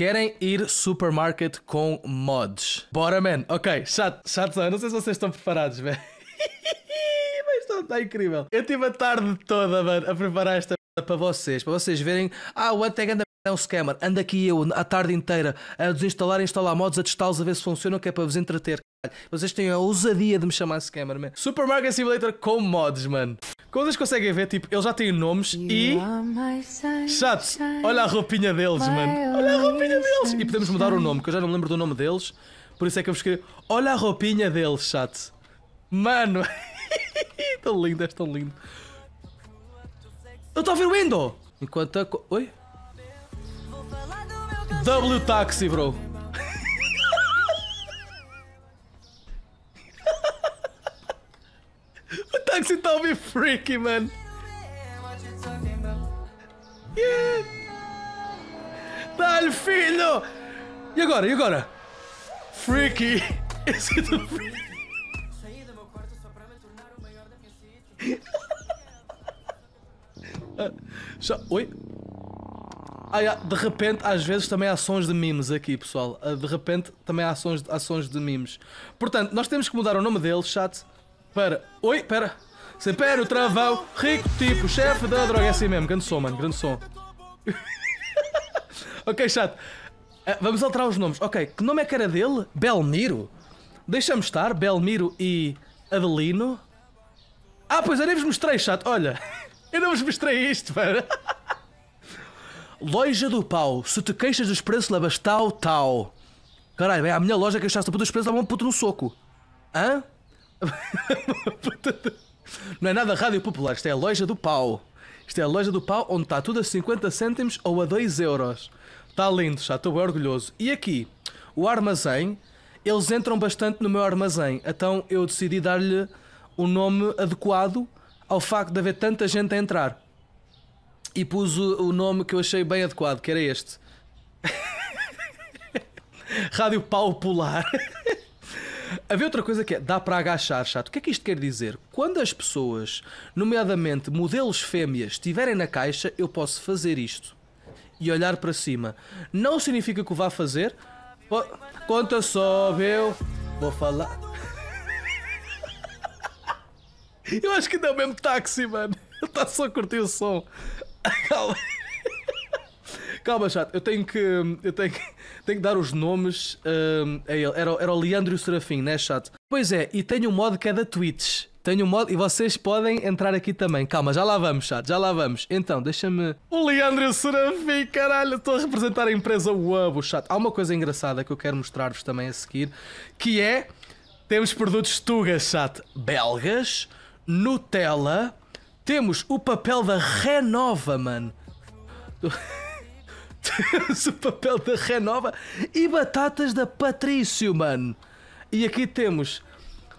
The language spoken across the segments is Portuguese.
Querem ir supermarket com mods. Bora, man. Ok, chato, chato, não sei se vocês estão preparados, velho. Mas está, está incrível. Eu tive a tarde toda, mano, a preparar esta para vocês, para vocês verem. Ah, o Anteg anda é um scammer. Anda aqui eu a tarde inteira a desinstalar e instalar mods, a testá-los, a ver se funcionam, que é para vos entreter. Vocês têm a ousadia de me chamar scammer, man. Supermarket Simulator com mods, mano. Como vocês conseguem ver, tipo, eles já têm nomes e. Chato, olha a roupinha deles, mano. Olha a roupinha deles. E podemos mudar o nome, que eu já não me lembro do nome deles. Por isso é que eu vos queria. Olha a roupinha deles, chato. Mano. tão lindo, és tão lindo. Eu estou a ver o Endo! Enquanto a. Oi? W Taxi, bro. o está a ouvir freaky, man. Yeah. Dá-lhe, filho! E agora? E agora? Freaky! Esse é do freaky. Já... Oi? Ah, de repente, às vezes também há sons de memes aqui, pessoal. Ah, de repente também há sons, há de memes. Portanto, nós temos que mudar o nome dele, chat, para. Oi, espera. Sempre o travão, rico tipo, chefe da droga. É assim mesmo, grande som, mano, grande som. ok, chat. Uh, vamos alterar os nomes. Ok, que nome é que era dele? Belmiro? Deixa-me estar, Belmiro e Adelino. Ah, pois eu nem vos mostrei, chat. Olha, eu não vos mostrei isto, mano. Loja do pau. Se te queixas dos preços, levas tal, tal. Caralho, é a minha loja queixaste dos preços, leva um puto no soco. Hã? Não é nada rádio popular, isto é a loja do pau. Isto é a loja do pau onde está tudo a 50 cêntimos ou a 2 euros. Está lindo, já estou orgulhoso. E aqui, o armazém, eles entram bastante no meu armazém. Então eu decidi dar-lhe um nome adequado ao facto de haver tanta gente a entrar e pus o, o, nome que eu achei bem adequado, que era este. Rádio Popular. Havia outra coisa que é, dá para agachar, chato. O que é que isto quer dizer? Quando as pessoas, nomeadamente modelos fêmeas, estiverem na caixa, eu posso fazer isto e olhar para cima. Não significa que o vá fazer. Conta só, eu vou falar. Eu acho que deu mesmo táxi, mano. Ele está só a curtir o som. Calma. Calma, chato. Eu tenho que. Eu tenho que, tenho que dar os nomes um, a ele. Era, era o Leandro e o Serafim, né, chato? Pois é, e tenho um modo que é da Twitch. Tenho um modo e vocês podem entrar aqui também. Calma, já lá vamos, chato, já lá vamos. Então, deixa-me. O Leandro e o Serafim, caralho, estou a representar a empresa Wabo, chato. Há uma coisa engraçada que eu quero mostrar-vos também a seguir, que é. Temos produtos Tugas, chato. Belgas, Nutella temos o papel da Renova, mano. Temos o papel da Renova e batatas da Patrício, mano. E aqui temos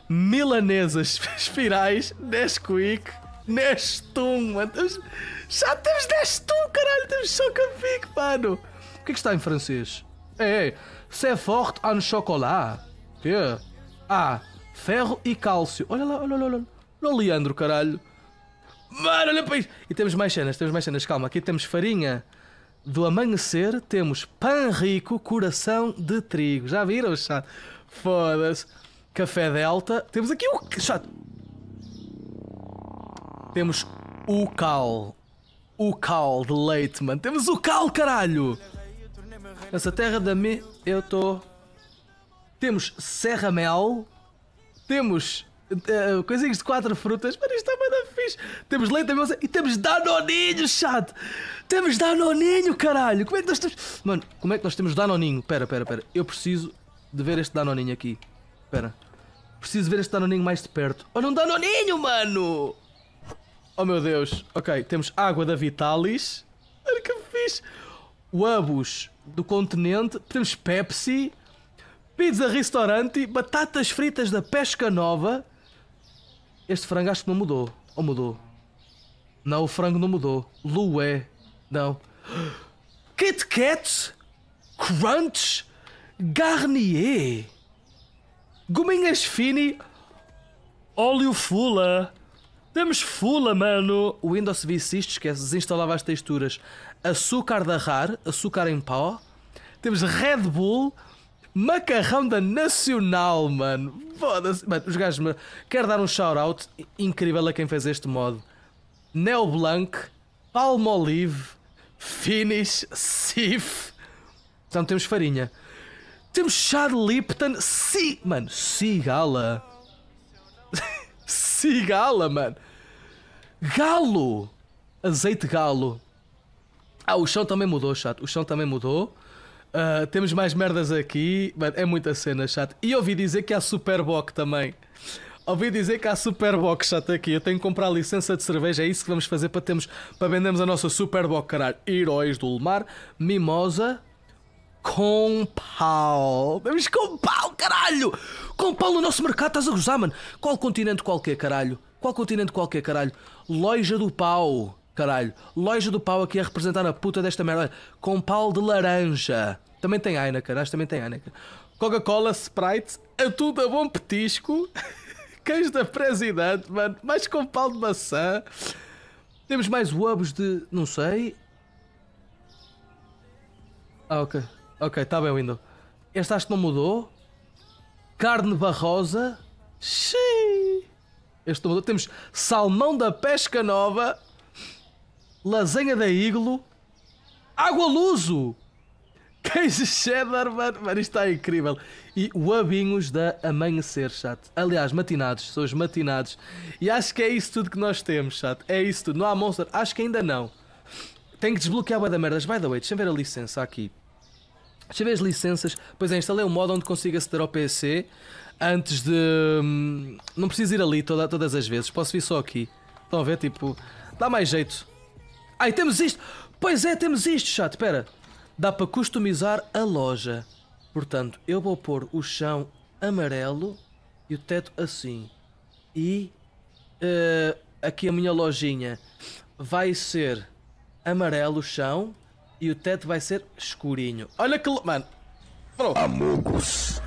milanesas espirais, Nesquik, Nestum, mano. Já temos Nestum, caralho. Temos Chocapic, mano. O que é que está em francês? É, c'est fort en chocolat. Que? Ah, ferro e cálcio. Olha lá, olha lá, olha lá. Olha o Leandro, caralho. Mano, olha para isto. E temos mais cenas, temos mais cenas. Calma, aqui temos farinha do amanhecer, temos pão rico, coração de trigo. Já viram, chato? Foda-se. Café Delta. Temos aqui o. Chato. Temos o cal. O cal de leite, mano. Temos o cal, caralho! Nessa terra da me. Eu estou. Temos Serra Mel. Temos uh, coisinhas de quatro frutas. Mano, isto é muito fixe. Temos leite moça e temos danoninho, chato. Temos danoninho, caralho. Como é que nós temos... Mano, como é que nós temos danoninho? Pera, pera, pera. Eu preciso de ver este danoninho aqui. Pera. Preciso ver este danoninho mais de perto. Olha um danoninho, mano. Oh, meu Deus. Ok, temos água da Vitalis. Olha que fixe. Abus do continente. Temos Pepsi. Pizza restaurante. Batatas fritas da Pesca Nova. Este frango acho que não mudou. Ou mudou? Não, o frango não mudou. Lué. Não. Kit Kat. Crunch. Garnier. Gominhas Fini. Óleo Fula. Temos Fula, mano. O Windows Vista esquece, desinstalava as texturas. Açúcar da RAR, açúcar em pó. Temos Red Bull, macarrão da Nacional, mano. Foda-se. Mano, os gajos. me- Quero dar um shout-out incrível a quem fez este modo. Neo Blanc, Palmolive, Finish, Sif. Então temos farinha. Temos chá de Lipton, si... Mano, cigala. cigala, mano. Galo. Azeite galo. Ah, o chão também mudou, chato. O chão também mudou. Ah, temos mais merdas aqui. Mano, é muita cena, chato. E ouvi dizer que há Superboc também. Ouvi dizer que há Superboc, chato, aqui. Eu tenho que comprar licença de cerveja. É isso que vamos fazer para, termos, para vendermos a nossa Superboc, caralho. Heróis do Mar. Mimosa. Com pau. Vamos com pau, caralho! Com pau no nosso mercado, estás a gozar, mano? Qual continente qualquer, caralho? Qual continente qualquer, caralho? Loja do pau, caralho. Loja do pau aqui a representar a puta desta merda. Com pau de laranja. Também tem Heineken, acho que também tem Heineken. Coca-Cola, Sprite, tudo a bom petisco. Cães da presidente, mano. Mais com pau de maçã. Temos mais huevos de. não sei. Ah, ok. Ok, está bem, Window. Este acho que não mudou. Carne barrosa. Xiii. Este não mudou. Temos salmão da pesca nova. Lasanha da iglo. Água luso. Queijo cheddar, mano. Mano, isto está incrível. E wabinhos da amanhecer, chato. Aliás, matinados. São os matinados. E acho que é isso tudo que nós temos, chato. É isso tudo. Não há monster. Acho que ainda não. Tenho que desbloquear a da merdas. By the way, deixa eu ver a licença aqui. Deixa eu ver as licenças. Pois é, instalei um modo onde consigo aceder ao PC antes de. hum, Não preciso ir ali toda- todas as vezes, posso vir só aqui. Estão a ver? Tipo, dá mais jeito. Ai, temos isto! Pois é, temos isto, chato. Espera. Dá para customizar a loja. Portanto, eu vou pôr o chão amarelo e o teto assim. E eh, aqui a minha lojinha vai ser amarelo o chão e o teto vai ser escurinho. Olha que. Mano. Bro. Amogos.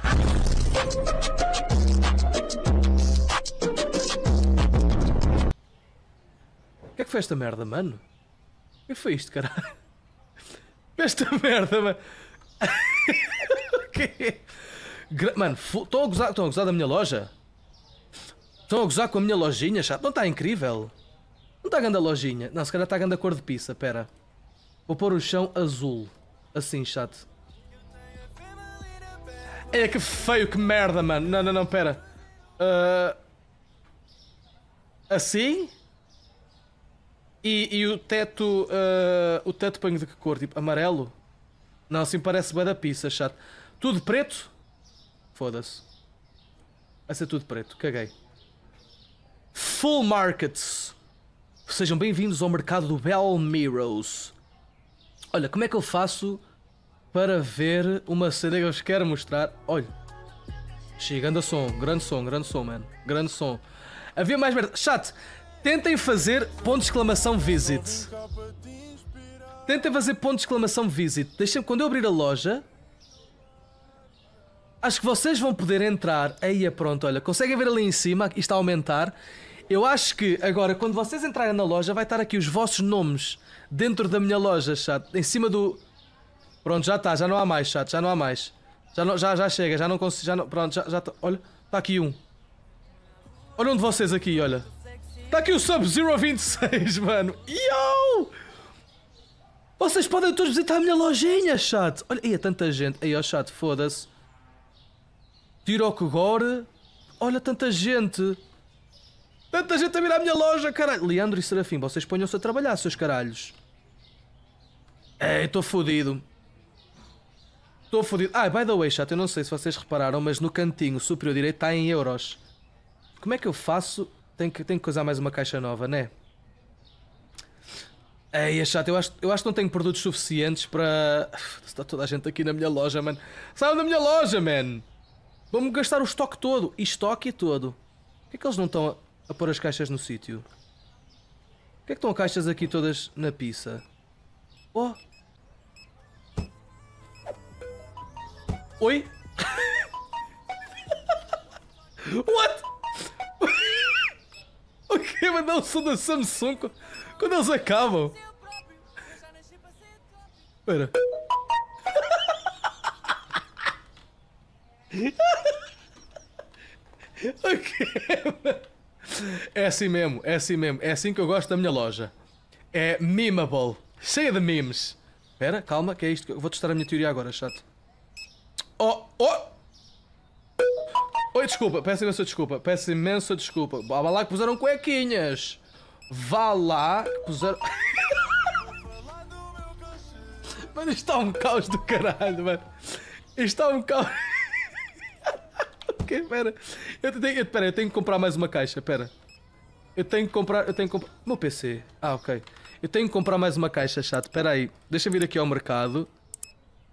O que é que foi esta merda, mano? O que foi isto, caralho? Esta merda, mano. O quê? Gra- Mano, estão a, gozar, estão a gozar da minha loja? Estão a gozar com a minha lojinha, chato? Não está incrível? Não está grande a lojinha? Não, se calhar está grande a cor de pizza, pera. Vou pôr o chão azul. Assim, chato. É que feio, que merda, mano. Não, não, não, pera. Ah, Assim? E, e o teto. ah, o teto ponho de que cor? Tipo amarelo? Não, assim parece bem da pizza, chato. Tudo preto? Foda-se. Vai ser tudo preto, caguei. Full Markets. Sejam bem-vindos ao mercado do Belmiros. Olha, como é que eu faço para ver uma cena que eu vos quero mostrar? Olha. Chegando a som, grande som, grande som, mano. Grande som. Havia mais merda. Chat, tentem fazer ponto de exclamação visit. Tentem fazer ponto de exclamação visit. Deixem quando eu abrir a loja. Acho que vocês vão poder entrar. Aí é pronto, olha. Conseguem ver ali em cima? Isto a aumentar. Eu acho que agora, quando vocês entrarem na loja, vai estar aqui os vossos nomes dentro da minha loja, chat. Em cima do. Pronto, já está, já não há mais, chat, já não há mais. Já, não, já, já chega, já não consigo. Já não, pronto, já está. Olha, está aqui um. Olha um de vocês aqui, olha. Está aqui o Sub-Zero 26, mano. Yo! Vocês podem todos visitar a minha lojinha, chat. Olha, aí é tanta gente. Aí, ó, chat, foda-se. Tirokugore. Olha, tanta gente. Tanta gente a vir à minha loja, caralho. Leandro e Serafim, vocês ponham-se a trabalhar, seus caralhos. Ei, estou fodido. Estou fodido. Ah, by the way, chat, eu não sei se vocês repararam, mas no cantinho superior direito está em euros. Como é que eu faço? Tenho que, tenho que usar mais uma caixa nova, né? Ei, é chato, eu acho, eu acho que não tenho produtos suficientes para. Está toda a gente aqui na minha loja, mano. Saiam da minha loja, man! Vamos gastar o estoque todo. E estoque todo. Por que é que eles não estão a, a pôr as caixas no sítio? Por que é que estão as caixas aqui todas na pizza? Oh! Oi? What? O que? Mandar o som da Samsung qu- quando eles acabam? Espera. ok. É assim mesmo, é assim mesmo. É assim que eu gosto da minha loja. É memeable. Cheia de memes. Espera, calma, que é isto. eu Vou testar a minha teoria agora, chato. Oh, oh! Oi, desculpa, peço imensa desculpa. Peço imensa desculpa. Vá lá que puseram cuequinhas. Vá lá que puseram. Mano, isto está um caos do caralho, mano. Isto está um caos. ok, espera. Eu tenho, eu, pera, eu tenho que comprar mais uma caixa, espera. Eu tenho que comprar, eu tenho que comprar... Meu PC. Ah, ok. Eu tenho que comprar mais uma caixa, chato. Espera aí. Deixa eu vir aqui ao mercado.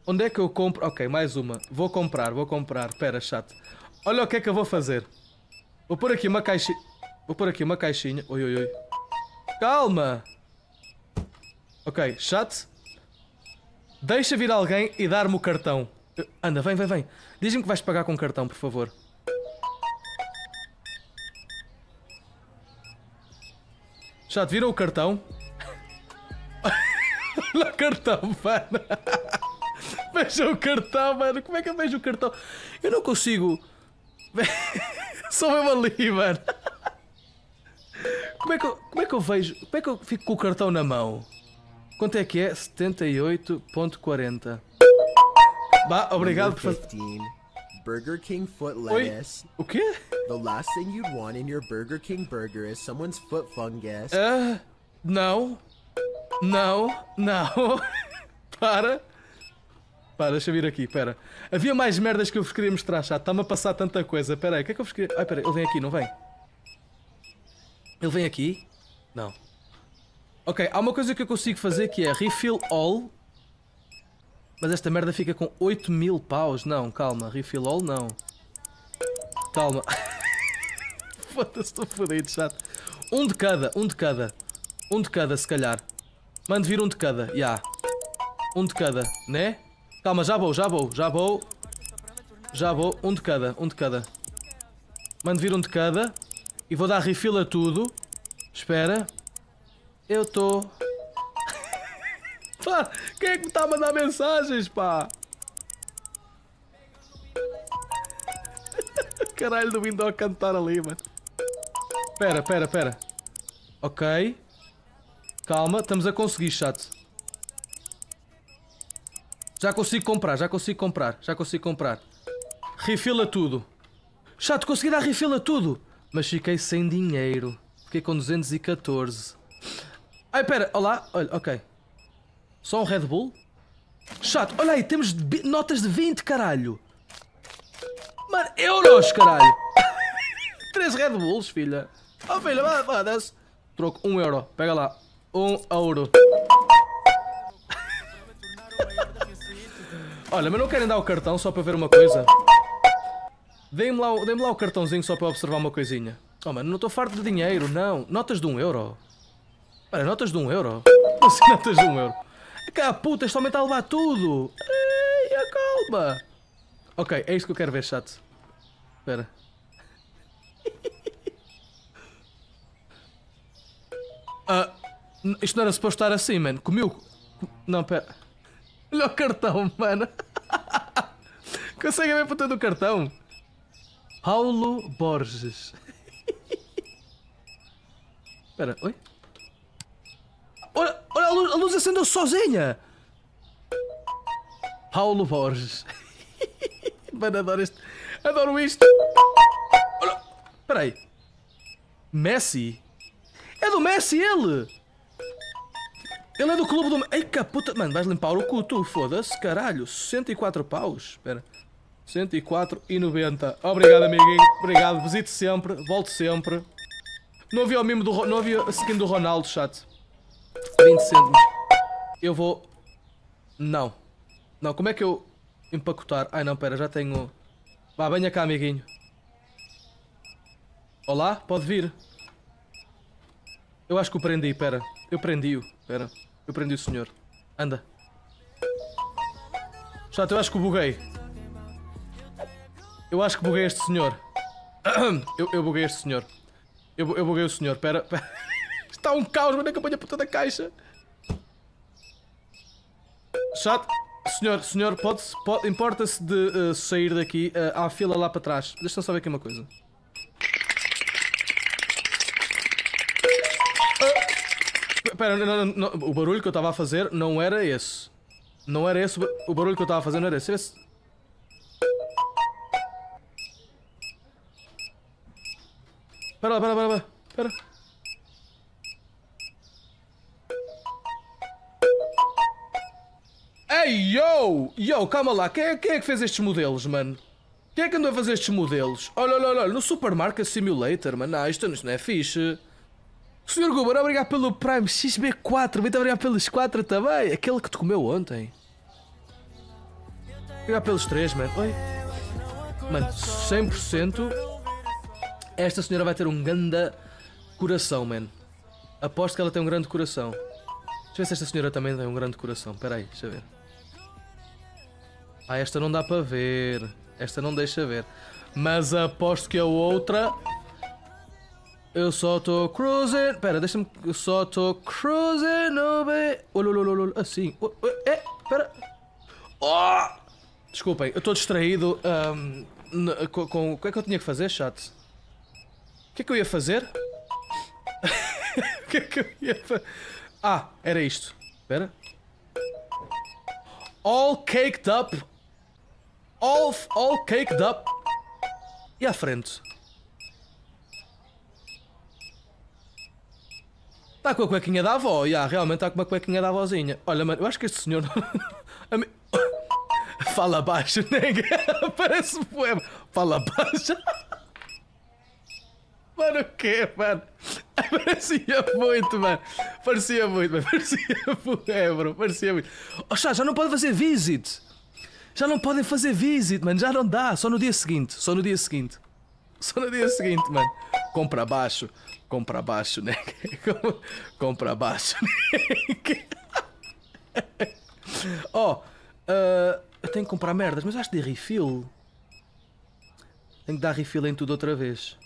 Onde é que eu compro? Ok, mais uma. Vou comprar, vou comprar. Espera, chato. Olha o que é que eu vou fazer. Vou pôr aqui uma caixinha. Vou pôr aqui uma caixinha. Oi, oi, oi. Calma. Ok, chato. Deixa vir alguém e dar-me o cartão. Anda, vem, vem, vem. Diz-me que vais pagar com cartão, por favor. Te viram o cartão? Olha o cartão, mano. Veja o cartão, mano. Como é que eu vejo o cartão? Eu não consigo. Sou mesmo ali, mano. Como é, que eu, como é que eu vejo? Como é que eu fico com o cartão na mão? Quanto é que é? 78.40. Bah, obrigado por fazer. 15. Burger King foot Oi? lettuce. O quê? The last thing you'd want in your Burger King burger is someone's foot fungus. Ah, não. Não. Não. Para. Para, deixa eu vir aqui, pera. Havia mais merdas que eu vos queria mostrar, chato. Está-me a passar tanta coisa. Pera aí, o que é que eu vos queria... Ai, pera aí, ele vem aqui, não vem? Ele vem aqui? Não. Ok, há uma coisa que eu consigo fazer que é refill all. Mas esta merda fica com 8 mil paus. Não, calma. Refill all, não. Calma. Foda-se, estou fodido, chato. Um de cada, um de cada. Um de cada, se calhar. Mande vir um de cada, já. Yeah. Um de cada, né? Calma, já vou, já vou, já vou. Já vou, um de cada, um de cada. Mande vir um de cada. E vou dar refill a tudo. Espera. Eu estou. Pá, quem é que me está a mandar mensagens, pá? Caralho do Windows cantar ali, mano. Pera, pera, pera. Ok. Calma, estamos a conseguir, chato. Já consigo comprar, já consigo comprar, já consigo comprar. Refila tudo. Chato, consegui dar refila tudo. Mas fiquei sem dinheiro. Fiquei com 214. Ai, pera, olá. Olha, ok. Só um Red Bull? Chato, olha aí, temos notas de 20, caralho. Mano, euros, caralho. Três Red Bulls, filha. Oh, filha, desce. Troco, um euro. Pega lá. Um euro. Olha, mas não querem dar o cartão só para ver uma coisa? Deem-me lá, deem-me lá o cartãozinho só para observar uma coisinha. Oh, mano, não estou farto de dinheiro, não. Notas de um euro. Olha, notas de um euro. Assim notas de um euro? Cá, puta, este homem está a levar tudo. Ei, calma. Ok, é isto que eu quero ver, chato. Espera. N- isto não era suposto estar assim, mano. Comiu. Não, pera. Olha o cartão, mano. Consegue ver a puta do cartão? Paulo Borges. Espera, oi? Olha, olha a, luz, a luz acendeu sozinha! Paulo Borges. Mano, adoro isto. Adoro isto. Espera aí. Messi? É do Messi ele! Ele é do clube do... Ei, que puta... Mano, vais limpar o cu tu, foda-se, caralho. 64 paus. Espera. 104,90. Obrigado, amiguinho. Obrigado. Visite sempre. Volte sempre. Não havia o mimo do... Não havia a skin do Ronaldo, chato. 20 cêntimos. Eu vou... Não. Não, como é que eu... Empacotar? Ai não, pera, já tenho... Vá, venha cá, amiguinho. Olá, pode vir. Eu acho que o prendi, pera. Eu prendi-o, pera. Eu prendi o senhor. Anda. Chato, eu acho que buguei. Eu acho que buguei este senhor. Eu, eu buguei este senhor. Eu, eu buguei o senhor, pera. pera. Está um caos, mano, é que eu a puta da caixa. Chato. Senhor, senhor, pode, pode importa-se de uh, sair daqui? Uh, há fila lá para trás. Deixa-me só ver aqui uma coisa. Espera, uh, o barulho que eu estava a fazer não era esse. Não era esse o barulho que eu estava a fazer, não era esse. esse... Espera lá, espera, espera, espera. Ei, yo! Yo, calma lá. Quem é, quem é que fez estes modelos, mano? Quem é que andou a fazer estes modelos? Olha, olha, olha, no Supermarket Simulator, mano. Não, isto, isto não é fixe. Sr. Guber, obrigado pelo Prime XB4. Muito obrigado pelos 4 também. Aquele que te comeu ontem. Obrigado pelos 3, mano. Oi. Mano, 100%. Esta senhora vai ter um grande coração, mano. Aposto que ela tem um grande coração. Deixa eu ver se esta senhora também tem um grande coração. Espera aí, deixa eu ver. Ah, esta não dá para ver. Esta não deixa ver. Mas aposto que a outra. Eu só estou cruising. Espera, deixa-me. Eu só estou cruising olha, olha, olha. Assim. É, espera. Oh! Desculpem, eu estou distraído. Um, com, com. O que é que eu tinha que fazer, chat? O que é que eu ia fazer? o que é que eu ia fazer? Ah, era isto. Espera. All caked up all, all caked up. E à frente? Está com a cuequinha da avó, já, realmente está com uma cuequinha da avózinha. Olha, mano, eu acho que este senhor. Fala baixo, nega. Parece um poema. Fala baixo. Mano, o quê, mano? Parecia muito, mano. Parecia muito, mano. Parecia é, bro. Parecia muito. Oh, chá, já não pode fazer visit. Já não podem fazer visit, mano. Já não dá. Só no dia seguinte. Só no dia seguinte. Só no dia seguinte, mano. Compra abaixo. Compra abaixo, né? Compra abaixo, né? oh, uh, eu tenho que comprar merdas, mas acho de refill. Tenho que dar refill em tudo outra vez.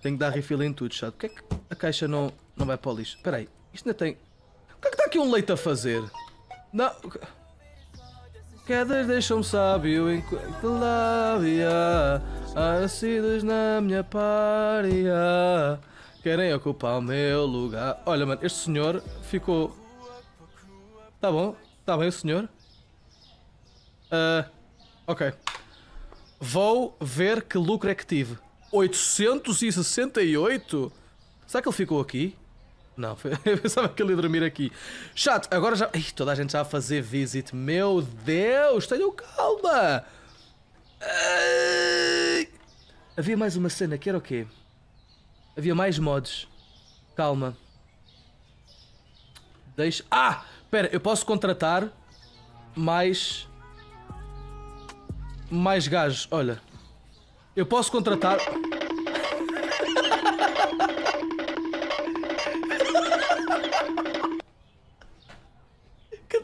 Tenho que dar refill em tudo, chato. Porquê é que a caixa não, não vai para o lixo? Espera aí, isto ainda tem... O que é que está aqui um leite a fazer? Não... Quedas deixam-me sábio enquanto lábia Nascidos na minha párea Querem ocupar o meu lugar Olha, mano, este senhor ficou... Tá bom, tá bem o senhor? Uh, ok. Vou ver que lucro é que tive. 868? Será que ele ficou aqui? Não, eu pensava que ele ia dormir aqui. Chato, agora já. Ih, toda a gente já a fazer visit. Meu Deus, tenham calma. Havia mais uma cena que era o quê? Havia mais mods. Calma. Deixa. Ah! Espera, eu posso contratar mais. Mais gajos. Olha. Eu posso contratar.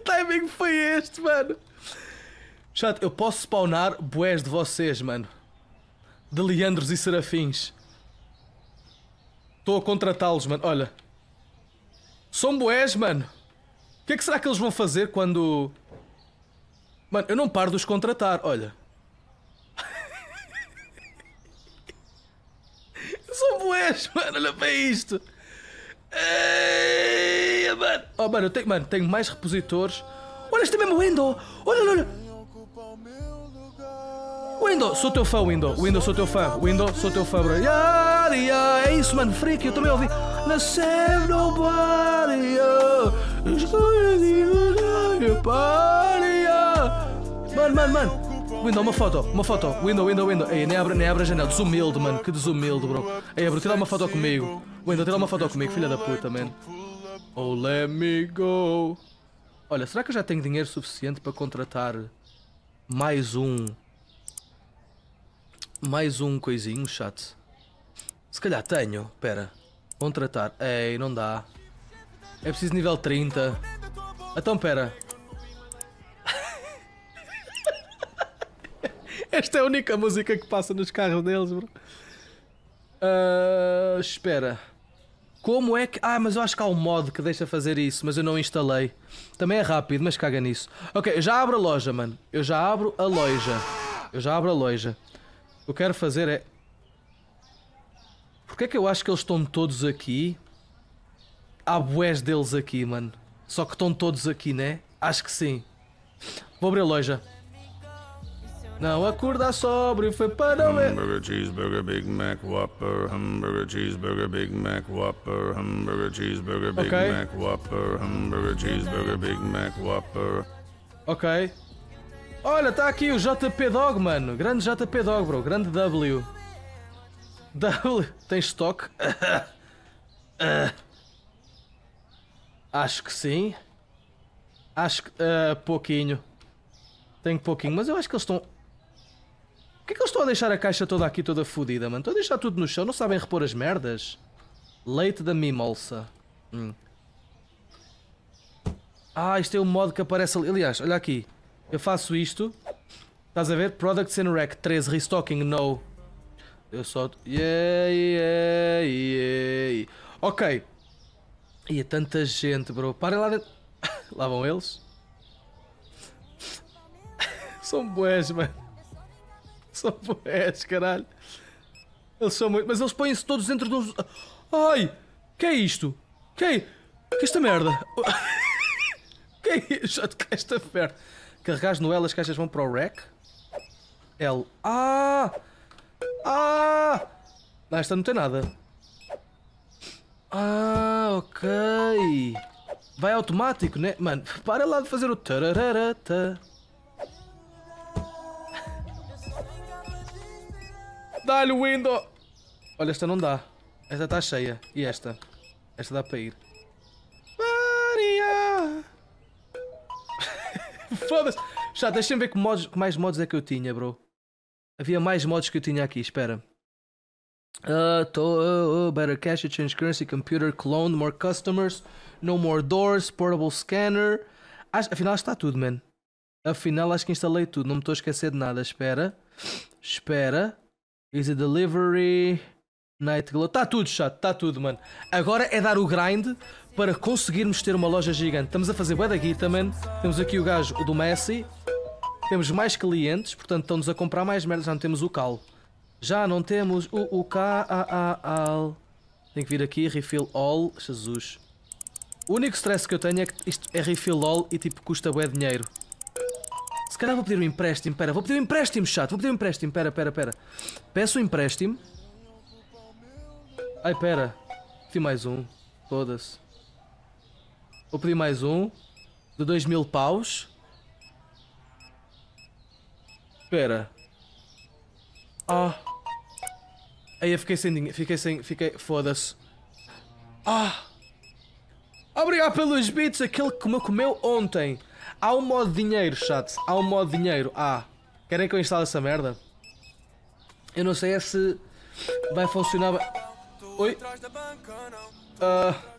timing foi este, mano? Chato, eu posso spawnar boés de vocês, mano. De Leandros e Serafins. Estou a contratá-los, mano. Olha. São boés, mano. O que é que será que eles vão fazer quando... Mano, eu não paro de os contratar, olha. São boés, mano. Olha para isto. Ei, mano. Oh, mano, eu tenho, mano, tenho mais repositores. Olha, este é mesmo. Olha, olha. Window, sou teu fã, Window. Window, sou teu fã. Window, sou teu fã, bro. Yeah, yeah. É isso, mano. Freak, eu também ouvi. Nasceu nobody. Mano, mano, mano. Window, uma foto, uma foto. Window, window, window. Ei, nem abre, nem abre a janela. Desumilde, mano. Que desumilde, bro. Ei, bro, tira uma foto comigo. Window, tira uma foto comigo, filha da puta, man. Oh, let me go. Olha, será que eu já tenho dinheiro suficiente para contratar mais um. Mais um coisinho, chat? Se calhar tenho. Pera. Contratar. Ei, não dá. É preciso nível 30. Então, pera. Esta é a única música que passa nos carros deles, bro. Uh, espera. Como é que. Ah, mas eu acho que há um mod que deixa fazer isso, mas eu não instalei. Também é rápido, mas caga nisso. Ok, eu já abro a loja, mano. Eu já abro a loja. Eu já abro a loja. O que eu quero fazer é. Porquê é que eu acho que eles estão todos aqui? Há bués deles aqui, mano. Só que estão todos aqui, né? Acho que sim. Vou abrir a loja. Não acorda sóbrio, foi para o. Hamburger, cheeseburger, Big Mac, Whopper. Hamburger, cheeseburger, Big Mac, Whopper. Hamburger, cheeseburger, Big Okay. Mac, Whopper. Hamburger, cheeseburger, Big Mac, Whopper. Ok. Olha, está aqui o JP Dog, mano. Grande JP Dog, bro. Grande W. W. Tem estoque? Ah. Acho que sim. Acho que. ah, pouquinho. Tenho pouquinho, mas eu acho que eles estão. Por que é que eles estão a deixar a caixa toda aqui, toda fodida, mano? Estão a deixar tudo no chão, não sabem repor as merdas? Leite da mimolsa. Hum. Ah, isto é o modo que aparece ali. Aliás, olha aqui. Eu faço isto. Estás a ver? Products in Rack 13, restocking, no. Eu só. Yeah, yeah, yeah. Ok. E é tanta gente, bro. Parem lá dentro. lá vão eles. São boés, mano. São boés, caralho. Eles são muito. Mas eles põem-se todos dentro de uns. Ai! Que é isto? Que é. Que é esta merda? que é isto? Que é esta merda? Carregares no L, as caixas vão para o rack. L. Ah! Ah! Esta não tem nada. Ah, ok. Vai automático, né? Mano, para lá de fazer o tarararata. Dá-lhe o window. Olha, esta não dá. Esta está cheia. E esta? Esta dá para ir. Foda-se! Já, deixa-me ver que, modos, que mais modos é que eu tinha, bro. Havia mais modos que eu tinha aqui, espera. Uh, to, uh, uh, better cash, change currency, computer, clone, more customers, no more doors, portable scanner. Acho, afinal, está tudo, man. Afinal, acho que instalei tudo. Não me estou a esquecer de nada. Espera. Espera. Easy delivery. Night glow. Está tudo, chato. Está tudo, mano. Agora é dar o grind para conseguirmos ter uma loja gigante. Estamos a fazer bué da guita, man. Temos aqui o gajo o do Messi. Temos mais clientes, portanto estão-nos a comprar mais merda. Já não temos o cal. Já não temos o, o K-A-A-L. Tem que vir aqui, refill all. Jesus. O único stress que eu tenho é que isto é refill all e tipo custa bué dinheiro. Se calhar vou pedir um empréstimo, pera, vou pedir um empréstimo, chato, vou pedir um empréstimo, pera, pera, pera. Peço um empréstimo. Ai, pera. Pedi mais um. Foda-se. Vou pedir mais um. De 2 mil paus. Espera. Ah. Aí eu fiquei sem dinheiro. Fiquei sem. Fiquei. Foda-se. Ah. Obrigado pelos bits. Aquele que me comeu ontem. Há um modo de dinheiro, chat. Há um modo de dinheiro. Ah. Querem que eu instale essa merda? Eu não sei é se vai funcionar. Oi? Ah.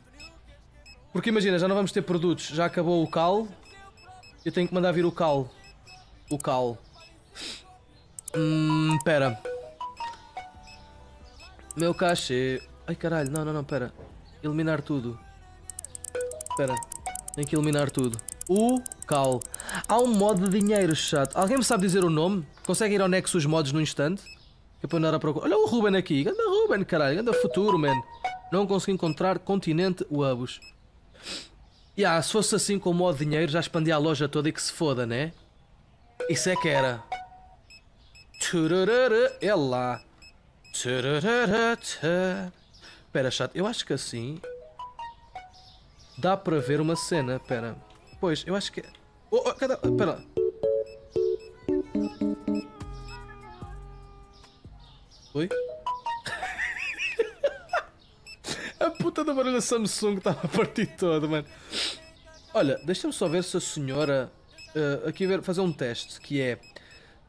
Porque imagina, já não vamos ter produtos. Já acabou o cal. Eu tenho que mandar vir o cal. O cal. Hum, pera. Meu cachê. Ai caralho, não, não, não, pera. Eliminar tudo. Pera. Tenho que eliminar tudo. O cal. Há um modo de dinheiro, chato. Alguém me sabe dizer o nome? Consegue ir ao Nexus Mods no instante? Que para andar a procurar. Olha o Ruben aqui. Ganda Ruben, caralho. Ganda futuro, man. Não consegui encontrar continente Uabos. Ya, se fosse assim com o dinheiro, já expandia a loja toda e que se foda, né? Isso é que era. É lá. Espera, chato. Eu acho que assim. Dá para ver uma cena. Espera. Pois, eu acho que. Oh, oh, cadê? Espera. Oi? Puta da barulho Samsung estava a partir toda, mano. Olha, deixa-me só ver se a senhora. eh, aqui ver, fazer um teste que é.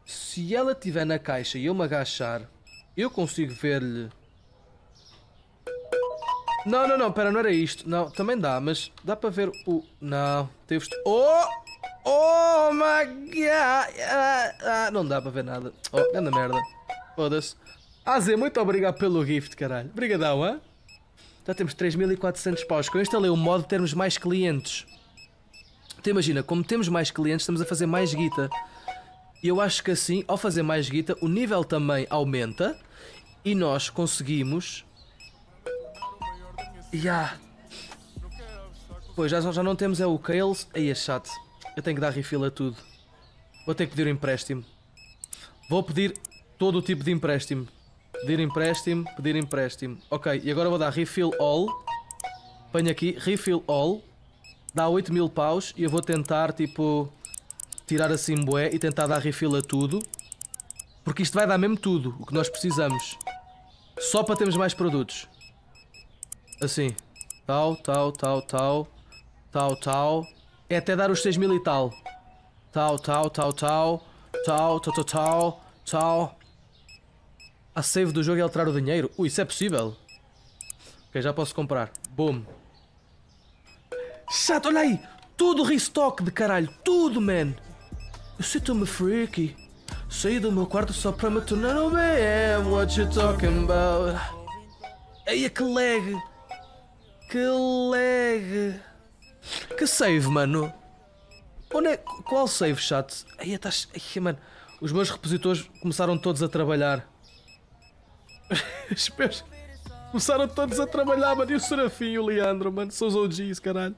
Se ela estiver na caixa e eu me agachar, eu consigo ver-lhe. Não, não, não, pera, não era isto. Não, também dá, mas dá para ver o. Não, teve. Oh! Oh my god! Ah, ah, não dá para ver nada. Oh, grande merda. Foda-se. AZ, muito obrigado pelo gift, caralho. Obrigadão, hã? Já temos 3400 paus. Com eu instalei o modo de termos mais clientes. Então imagina, como temos mais clientes, estamos a fazer mais guita. E eu acho que assim, ao fazer mais guita, o nível também aumenta e nós conseguimos. Ya! Pois já, já não temos é o Kales. Aí é chato. Eu tenho que dar refill a tudo. Vou ter que pedir um empréstimo. Vou pedir todo o tipo de empréstimo. Pedir empréstimo, pedir empréstimo. Ok, e agora vou dar refill all. Ponho aqui, refill all. Dá 8 mil paus e eu vou tentar, tipo, tirar assim bué e tentar dar refill a tudo. Porque isto vai dar mesmo tudo, o que nós precisamos. Só para termos mais produtos. Assim. Tal, tal, tal, tal. Tal, tal. É até dar os 6 mil e tal. Tal, tal, tal, tal. Tal, tal, tal, tal. Tal. A save do jogo é alterar o dinheiro? Ui, isso é possível. Ok, já posso comprar. Boom. Chato, olha aí! Tudo restock de caralho, tudo, man! Eu sinto-me freaky. Saí do meu quarto só para me tornar um BM. What you talking about? Eia, que lag! Que lag! Que save, mano! Onde é. Qual save, chat? Eia, estás. Eia, mano. Os meus repositores começaram todos a trabalhar. Começaram todos a trabalhar, mano. E o Serafim e o Leandro, mano. São os OGs, caralho.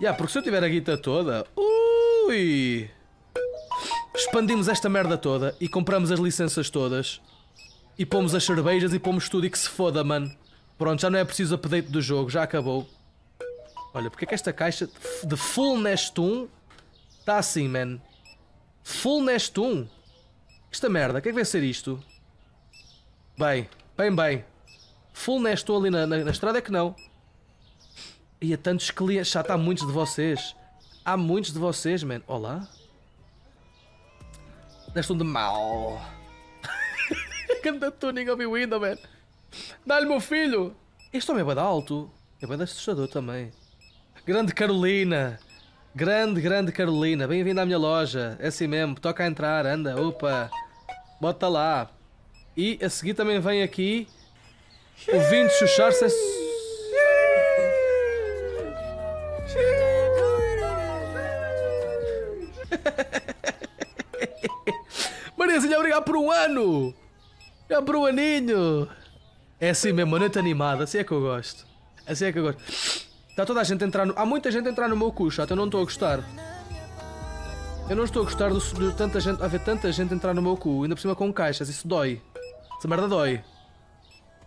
Yeah, porque se eu tiver a guita toda. Ui! Expandimos esta merda toda e compramos as licenças todas. E pomos as cervejas e pomos tudo e que se foda, mano. Pronto, já não é preciso update do jogo, já acabou. Olha, porque é que esta caixa de Full Nest 1 está assim, man? Full Nest 1? Esta merda, o que é que vai ser isto? Bem, bem, bem. Full 1 ali na, na, na estrada é que não. E há tantos clientes, já está muitos de vocês. Há muitos de vocês, man. Olá. Deste um de mal. Canta tuning ao meu window, man. Dá-lhe meu filho. Este homem é bem alto. É bem assustador também. Grande Carolina. Grande, grande Carolina. Bem-vinda à minha loja. É assim mesmo. Toca a entrar. Anda. Opa. Bota lá. E a seguir também vem aqui o vinho de chuchar-se. Mariazinha, obrigado por um ano! Obrigado por um aninho! É assim mesmo, uma noite animada, assim é que eu gosto. Assim é que eu gosto. Está toda a gente a entrar no... Há muita gente a entrar no meu cu, chato, eu não estou a gostar. Eu não estou a gostar de tanta gente, a ver tanta gente entrar no meu cu, ainda por cima com caixas, isso dói. Essa merda dói.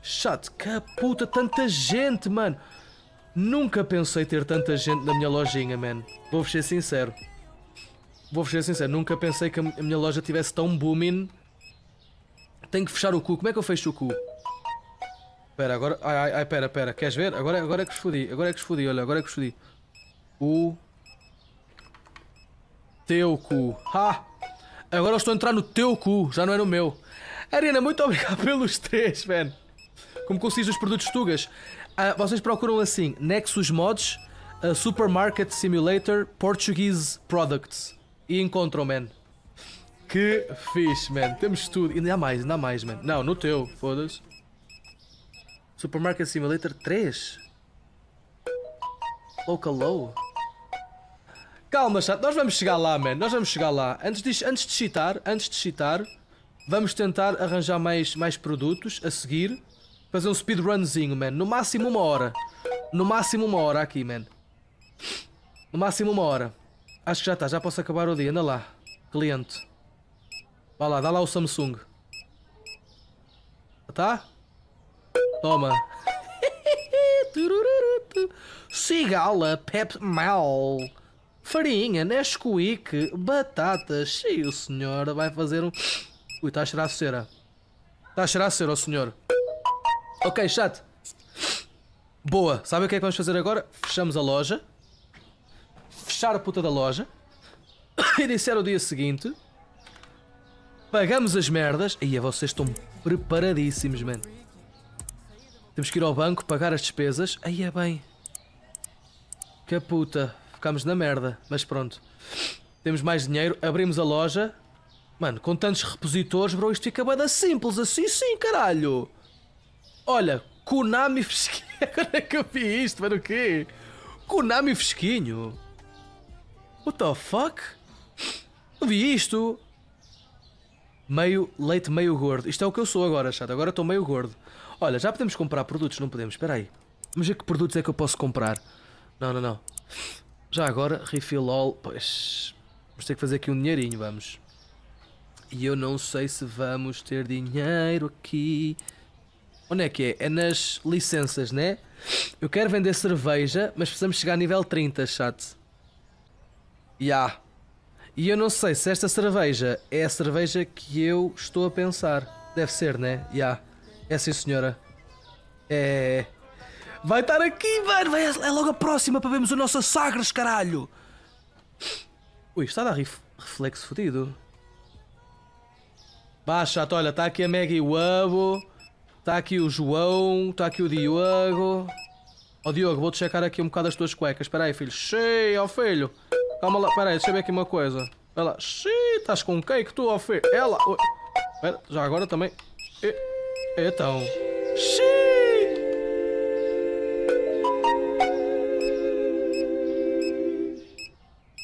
Chato, que puta, tanta gente, mano. Nunca pensei ter tanta gente na minha lojinha, man. Vou-vos ser sincero. Vou-vos ser sincero, nunca pensei que a minha loja tivesse tão booming. Tenho que fechar o cu. Como é que eu fecho o cu? Espera, agora. Ai, ai, ai, espera, espera. Queres ver? Agora, agora é que os fodi. Agora é que os fodi, olha, agora é que os fodi. O. Teu cu. Ha! Agora eu estou a entrar no teu cu, já não é no meu. Arena, muito obrigado pelos três, man. Como conseguis os produtos Tugas? Uh, vocês procuram assim: Nexus Mods, uh, Supermarket Simulator, Portuguese Products. E encontram, man. Que fixe, man. Temos tudo. Ainda há mais, ainda há mais, man. Não, no teu, foda-se. Supermarket Simulator 3. Local Low. Calma, chato. Nós vamos chegar lá, man. Nós vamos chegar lá. Antes de, antes de citar, antes de citar, vamos tentar arranjar mais, mais produtos a seguir. Fazer um speedrunzinho, man. No máximo uma hora. No máximo uma hora aqui, man. No máximo uma hora. Acho que já está. Já posso acabar o dia. Anda lá. Cliente. Vá lá. Dá lá o Samsung. Tá? Toma. Cigala, Pep Mal. Farinha, Nesquik, batatas. Sim, o senhor vai fazer um... Ui, está a cheirar a cera. Está a cheirar a cera, o senhor. Ok, chat. Boa. Sabe o que é que vamos fazer agora? Fechamos a loja. Fechar a puta da loja. Iniciar o dia seguinte. Pagamos as merdas. Aí vocês estão preparadíssimos, mano. Temos que ir ao banco, pagar as despesas. Aí é bem. Que puta. Ficamos na merda. Mas pronto. Temos mais dinheiro. Abrimos a loja. Mano, com tantos repositores, bro, isto fica bem simples. Assim sim, caralho. Olha, Konami fresquinho. Agora é que eu vi isto, mano, o quê? Konami fresquinho. What the fuck? Eu vi isto. Meio leite, meio gordo. Isto é o que eu sou agora, chato. Agora estou meio gordo. Olha, já podemos comprar produtos, não podemos? Espera aí. Vamos ver que produtos é que eu posso comprar. Não, não, não. Já agora, refill all. Pois. Vamos ter que fazer aqui um dinheirinho, vamos. E eu não sei se vamos ter dinheiro aqui. Onde é que é? É nas licenças, né? Eu quero vender cerveja, mas precisamos chegar a nível 30, chat. Ya. Yeah. E eu não sei se esta cerveja é a cerveja que eu estou a pensar. Deve ser, né? Ya. Yeah. É sim, senhora. É. Vai estar aqui, mano! Vai, é logo a próxima para vermos o nosso Sagres, caralho! Ui, está a dar ref reflexo fodido. Baixa, olha, está aqui a Maggie Wabo. Está aqui o João. Está aqui o Diogo. Ó oh, Diogo, vou-te checar aqui um bocado as tuas cuecas. Espera aí, filho. Cheio, ó filho. Calma lá, espera aí, deixa eu ver aqui uma coisa. Lá. Xiii, estás com cake tu, ó filho. Ela. Espera, já agora também. E... Então. Xiii.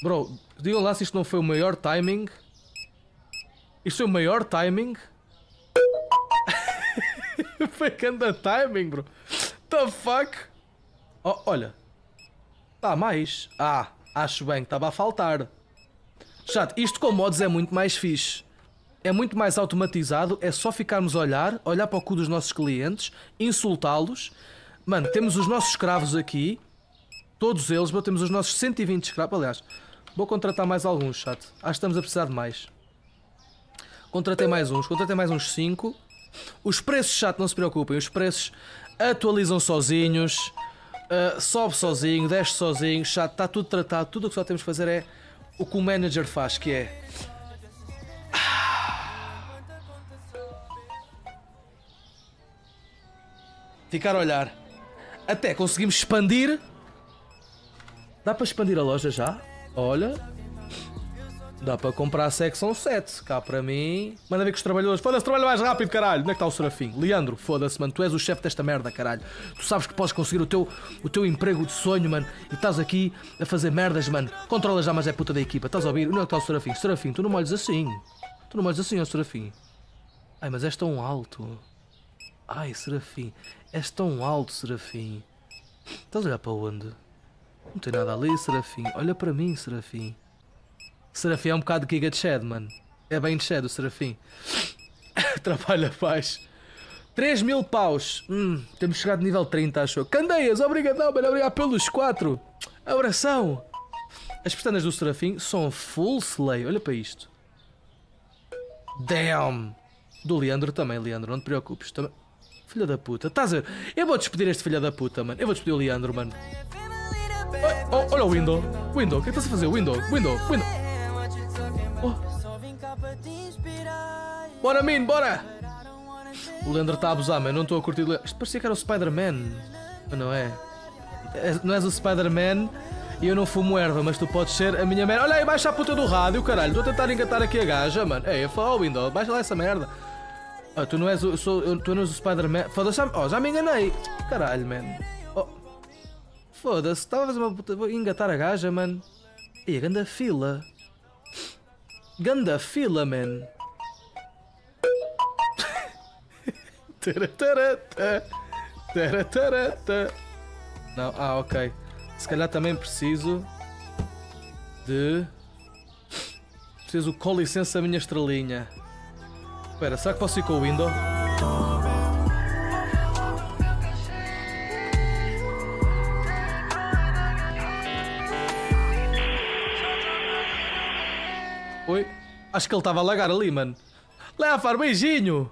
Bro, digam lá se isto não foi o maior timing. Isto foi o maior timing. foi canda timing, bro. The fuck? Oh, olha. Tá mais. Ah, acho bem que estava a faltar. Chato, isto com mods é muito mais fixe. É muito mais automatizado, é só ficarmos a olhar, olhar para o cu dos nossos clientes, insultá-los. Mano, temos os nossos escravos aqui. Todos eles, temos os nossos 120 escravos. Aliás, vou contratar mais alguns, chato. Acho que estamos a precisar de mais. Contratei mais uns, contratei mais uns 5. Os preços, chato, não se preocupem. Os preços atualizam sozinhos. Uh, sobe sozinho, desce sozinho, chato, está tudo tratado. Tudo o que só temos que fazer é o que o manager faz, que é. Ficar a olhar. Até conseguimos expandir. Dá para expandir a loja já? Olha. Dá para comprar a secção 7. Cá para mim. Manda ver com os trabalhadores. Foda-se, trabalha mais rápido, caralho. Onde é que está o Serafim? Leandro, foda-se, mano. Tu és o chefe desta merda, caralho. Tu sabes que podes conseguir o teu, o teu emprego de sonho, mano. E estás aqui a fazer merdas, mano. Controla já mais é puta da equipa. Estás a ouvir? Onde é que está o Serafim? Serafim, tu não molhes assim. Tu não molhes assim, ó Serafim. Ai, mas és tão alto. Ai, Serafim. És tão alto, Serafim. Estás a olhar para onde? Não tem nada ali, Serafim. Olha para mim, Serafim. Serafim é um bocado giga de shed, mano. É bem de shed o Serafim. Trabalha paz. 3 mil paus. Hum, temos chegado nível 30, acho Candeias, obrigadão, mano. Obrigado pelos 4. Abração. As pestanas do Serafim são full slay. Olha para isto. Damn. Do Leandro também, Leandro. Não te preocupes. Também... Filha da puta. Estás a ver? Eu vou despedir este filho da puta, mano. Eu vou despedir o Leandro, mano. Oh, olha o Window. Window, o que é que estás a fazer? Window, Window, Window. Oh. Bora, Min, bora! O Leandro está a abusar, mas não estou a curtir. Isto parecia que era o Spider-Man. Não é. Não és o Spider-Man e eu não fumo erva, mas tu podes ser a minha merda. Olha aí, baixa a puta do rádio, caralho. Estou a tentar engatar aqui a gaja, mano. Ei, fala, Window, baixa lá essa merda. Ah, tu não és o, sou, tu não és o Spider-Man. Foda-se, oh, já me enganei. Caralho, man. Oh. Foda-se, estava a fazer uma puta. Vou engatar a gaja, mano. E a grande fila. Ganda fila, man. Não, ah, ok. Se calhar também preciso de. Preciso com licença minha estrelinha. Espera, será que posso ir com o window? Acho que ele estava a lagar ali, mano. Leafar, beijinho!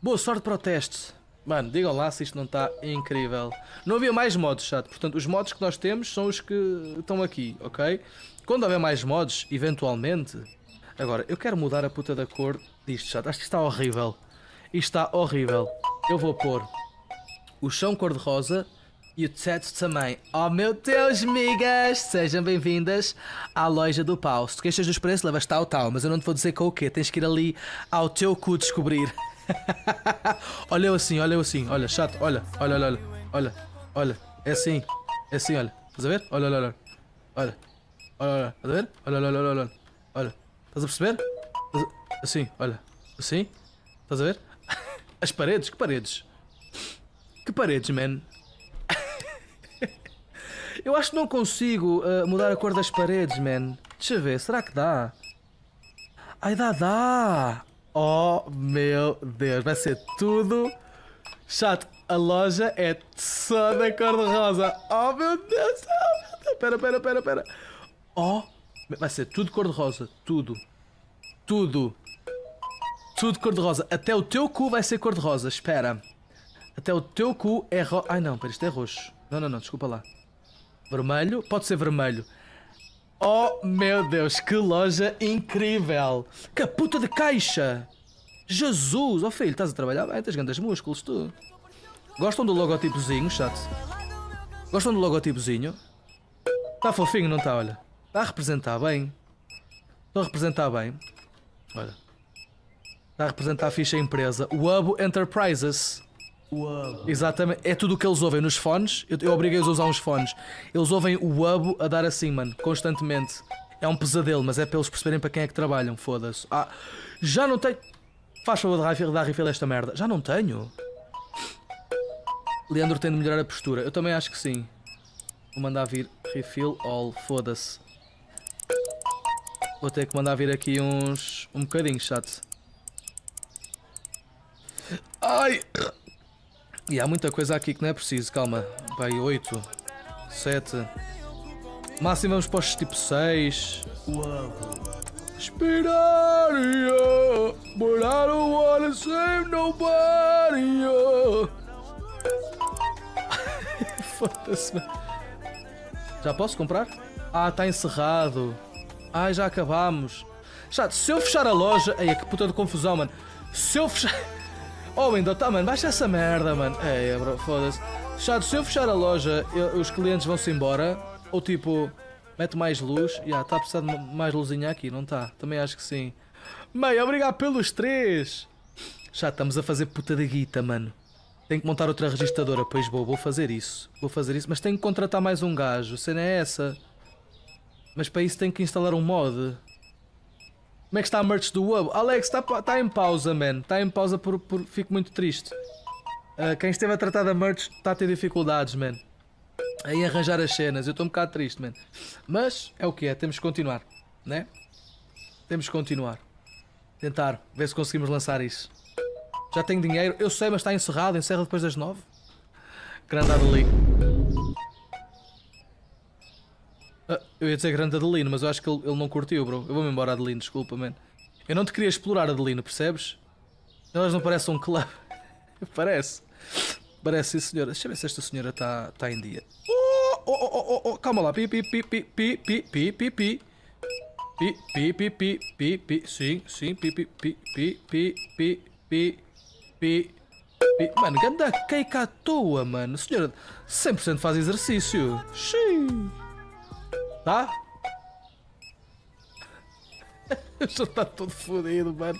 Boa sorte para o teste. Mano, digam lá se isto não está incrível. Não havia mais modos, chat. Portanto, os modos que nós temos são os que estão aqui, ok? Quando houver mais modos, eventualmente... Agora, eu quero mudar a puta da cor disto, chat. Acho que está horrível. Isto está horrível. Eu vou pôr o chão cor-de-rosa e o teto também. Oh meu Deus, migas! Sejam bem-vindas à loja do pau. Se tu queixas dos preços, levas tal, tal. Mas eu não te vou dizer com o quê. Tens que ir ali ao teu cu descobrir. olha eu assim, olha eu assim, olha, chato, olha, olha, olha, olha, olha, olha, é assim, é assim, olha, estás a ver? Olha, olha, olha, olha, olha, olha, estás a ver? Olha, olha, olha, olha, olha, estás a perceber? Assim, olha, assim, estás a ver? As paredes, que paredes? Que paredes, man? Eu acho que não consigo uh, mudar a cor das paredes, man. Deixa eu ver, será que dá? Ai, dá, dá! Oh, meu Deus, vai ser tudo chato. A loja é só da cor de rosa. Oh, meu Deus! Oh, meu Deus. Pera, pera, pera, pera. Oh, vai ser tudo cor de rosa. Tudo. Tudo. Tudo cor de rosa. Até o teu cu vai ser cor de rosa. Espera. Até o teu cu é rosa. Ai não, pera, isto é roxo. Não, não, não, desculpa lá. Vermelho? Pode ser vermelho. Oh meu Deus, que loja incrível! Que puta de caixa! Jesus! Oh filho, estás a trabalhar bem, tens grandes músculos, tu. Gostam do logotipozinho, chato? Gostam do logotipozinho? Está fofinho, não está? Olha. Está a representar bem. Estou a representar bem. Olha. Está a representar a ficha empresa. Wabo Enterprises. Whoa. Exatamente, é tudo o que eles ouvem nos fones. Eu, eu obriguei-os a usar uns fones. Eles ouvem o abo a dar assim, mano, constantemente. É um pesadelo, mas é para eles perceberem para quem é que trabalham. Foda-se. Ah, já não tenho. Faz favor de dar refill esta merda. Já não tenho. Leandro tem de melhorar a postura. Eu também acho que sim. Vou mandar vir refill all. Foda-se. Vou ter que mandar vir aqui uns. um bocadinho, chato. Ai! E há muita coisa aqui que não é preciso, calma. Vai, 8, 7. Máximo vamos para os tipo 6. Whoa. Esperar, but I don't wanna save nobody. Foda-se. Já posso comprar? Ah, está encerrado. Ai, já acabamos. Chato, se eu fechar a loja. Ai, que puta de confusão, mano. Se eu fechar. Oh, ainda tá, mano, baixa essa merda, mano. É, bro, foda-se. Chato, se eu fechar a loja, eu- os clientes vão-se embora. Ou tipo, mete mais luz. Já, yeah, está a precisar de mais luzinha aqui, não está? Também acho que sim. Mãe, obrigado pelos três. Já estamos a fazer puta de guita, mano. Tenho que montar outra registradora. Pois vou, vou fazer isso. Vou fazer isso, mas tenho que contratar mais um gajo. A cena é essa. Mas para isso tenho que instalar um mod. Como é que está a merch do Wub? Alex, está tá em pausa, man. Está em pausa por, por. Fico muito triste. Ah, quem esteve a tratar da merch está a ter dificuldades, man. Em arranjar as cenas. Eu estou um bocado triste, man. Mas é o que é. Temos que continuar, né? Temos que continuar. Tentar ver se conseguimos lançar isso. Já tenho dinheiro. Eu sei, mas está encerrado. Encerra depois das nove. Grande Adelino. Eu ia dizer grande Adelino, mas eu acho que ele, ele não curtiu, bro. Eu vou-me embora, Adelino. Desculpa, man. Eu não te queria explorar, Adelino, percebes? Elas não parecem um clube. Parece. Parece, sim, senhora. Deixa eu ver se esta senhora está tá em dia. Oh, oh, oh, oh, oh, calma lá. Pi, pi, pi, pi, pi, pi, pi, pi, pi. Pi, pi, pi, pi, pi, pi, sim, sim, pi, pi, pi, pi, pi, pi, pi, pi, pi. Mano, ganda cake à toa, mano. Senhora, 100% faz exercício. Xiii. Tá? Já está todo fodido, mano.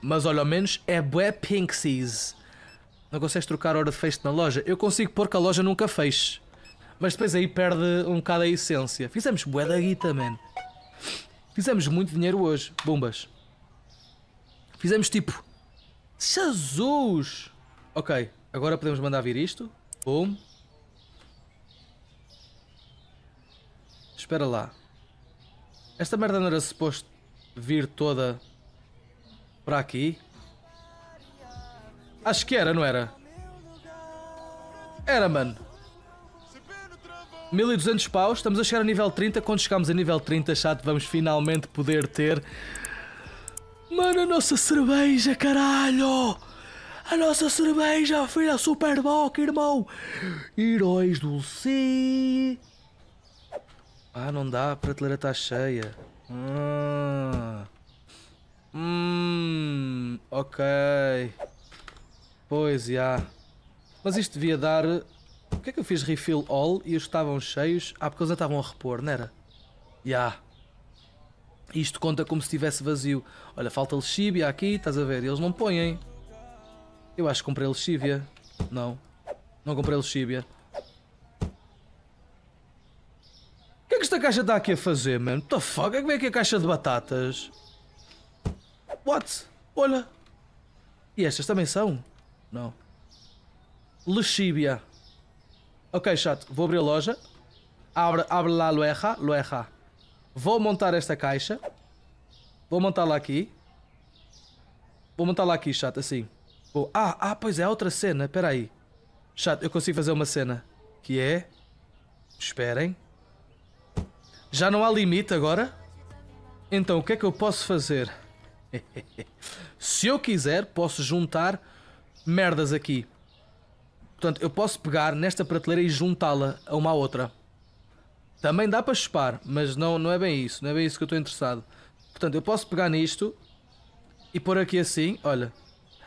Mas olha, ao menos é bué Pinksies. Não consegues trocar hora de fecho na loja? Eu consigo pôr que a loja nunca feche. Mas depois aí perde um bocado a essência. Fizemos bué da guita, man. Fizemos muito dinheiro hoje. Bombas. Fizemos tipo... Jesus! Ok, agora podemos mandar vir isto. Boom. Espera lá. Esta merda não era suposto vir toda para aqui? Acho que era, não era? Era, mano. 1200 paus, estamos a chegar a nível 30. Quando chegarmos a nível 30, chato, vamos finalmente poder ter. Mano, a nossa cerveja, caralho! A nossa cerveja, filha Superboc, irmão! Heróis do Si! Ah, não dá, a prateleira está cheia. Ah. Hum, ok. Pois, já. Mas isto devia dar. Por que é que eu fiz refill all e os estavam cheios? Ah, porque eles estavam a repor, não era? Já. Isto conta como se estivesse vazio. Olha, falta lexíbia aqui, estás a ver? Eles não põem. Eu acho que comprei lexívia. Não. Não comprei lexívia. É esta caixa está aqui a fazer, man? What the fuck? É que vem aqui a caixa de batatas? What? Olha. E estas também são? Não. Lexíbia. Ok, chato. Vou abrir a loja. Abre, abre lá, Luerra. Luerra. Vou montar esta caixa. Vou montá-la aqui. Vou montá-la aqui, chato, assim. Vou... Ah, ah, pois é, outra cena. Espera aí. Chato, eu consigo fazer uma cena. Que é... Esperem. Já não há limite agora? Então, o que é que eu posso fazer? Se eu quiser, posso juntar merdas aqui. Portanto, eu posso pegar nesta prateleira e juntá-la a uma outra. Também dá para chupar, mas não, não é bem isso. Não é bem isso que eu estou interessado. Portanto, eu posso pegar nisto e pôr aqui assim. Olha.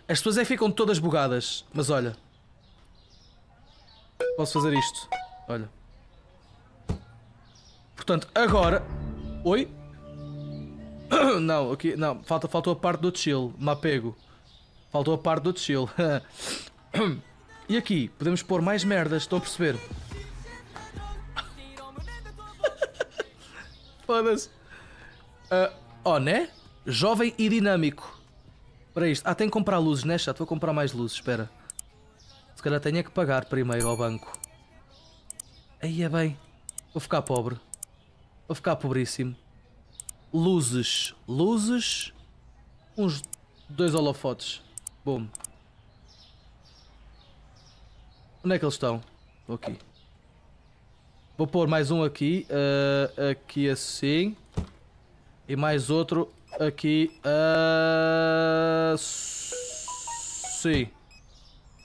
As pessoas é que ficam todas bugadas. Mas olha. Posso fazer isto. Olha. Portanto, agora... Oi? Não, aqui... Não, falta, faltou a parte do chill. Me apego. Faltou a parte do chill. e aqui, podemos pôr mais merdas. Estão a perceber? Foda-se. Uh, oh, né? Jovem e dinâmico. Para isto. Ah, tenho que comprar luzes, né, chato? Vou comprar mais luzes, espera. Se calhar tenho que pagar primeiro ao banco. Aí é bem. Vou ficar pobre. Vou ficar pobríssimo. Luzes. Luzes. Uns dois holofotes. Bom. Onde é que eles estão? Estou aqui. Vou pôr mais um aqui. Uh, aqui assim. E mais outro aqui. Uh.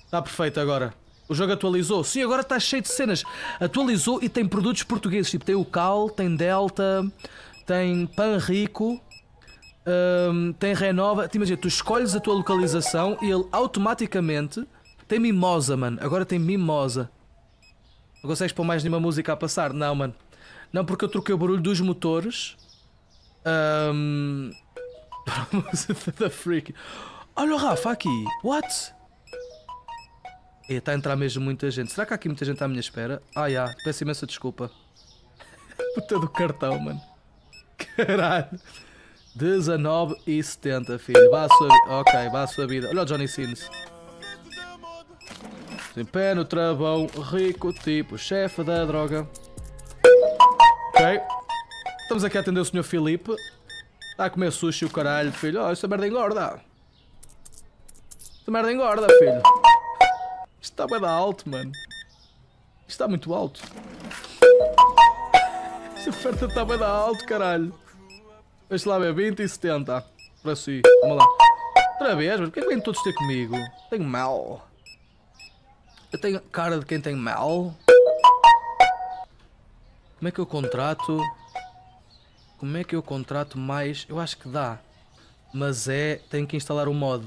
Está perfeito agora. O jogo atualizou. Sim, agora está cheio de cenas. Atualizou e tem produtos portugueses. Tipo, tem o Cal, tem Delta, tem Pan Rico, um, tem Renova. Imagina, tu escolhes a tua localização e ele automaticamente tem Mimosa, mano. Agora tem Mimosa. Não consegues pôr mais nenhuma música a passar? Não, mano. Não, porque eu troquei o barulho dos motores. Um... da freak. Olha o Rafa aqui. What? Está a entrar mesmo muita gente. Será que há aqui muita gente à minha espera? Ah, já. Peço imensa desculpa. Puta do cartão, mano. Caralho. 19 e 70, filho. Vá a sua. Ok, vá a sua vida. Olha o Johnny Sins. Sem pé no travão, rico tipo chefe da droga. Ok. Estamos aqui a atender o Sr. Filipe. Está a comer sushi o caralho, filho. Oh, esta merda engorda. Esta merda engorda, filho. Isto está bem alto, mano. Isto está muito alto. Esta oferta está bem alto, caralho. Deixa lá ver, 20 e 70. Para si. Vamos lá. Outra vez, mas porquê que vêm todos ter comigo? Tenho mal. Eu tenho cara de quem tem mal. Como é que eu contrato? Como é que eu contrato mais? Eu acho que dá. Mas é... Tenho que instalar o mod.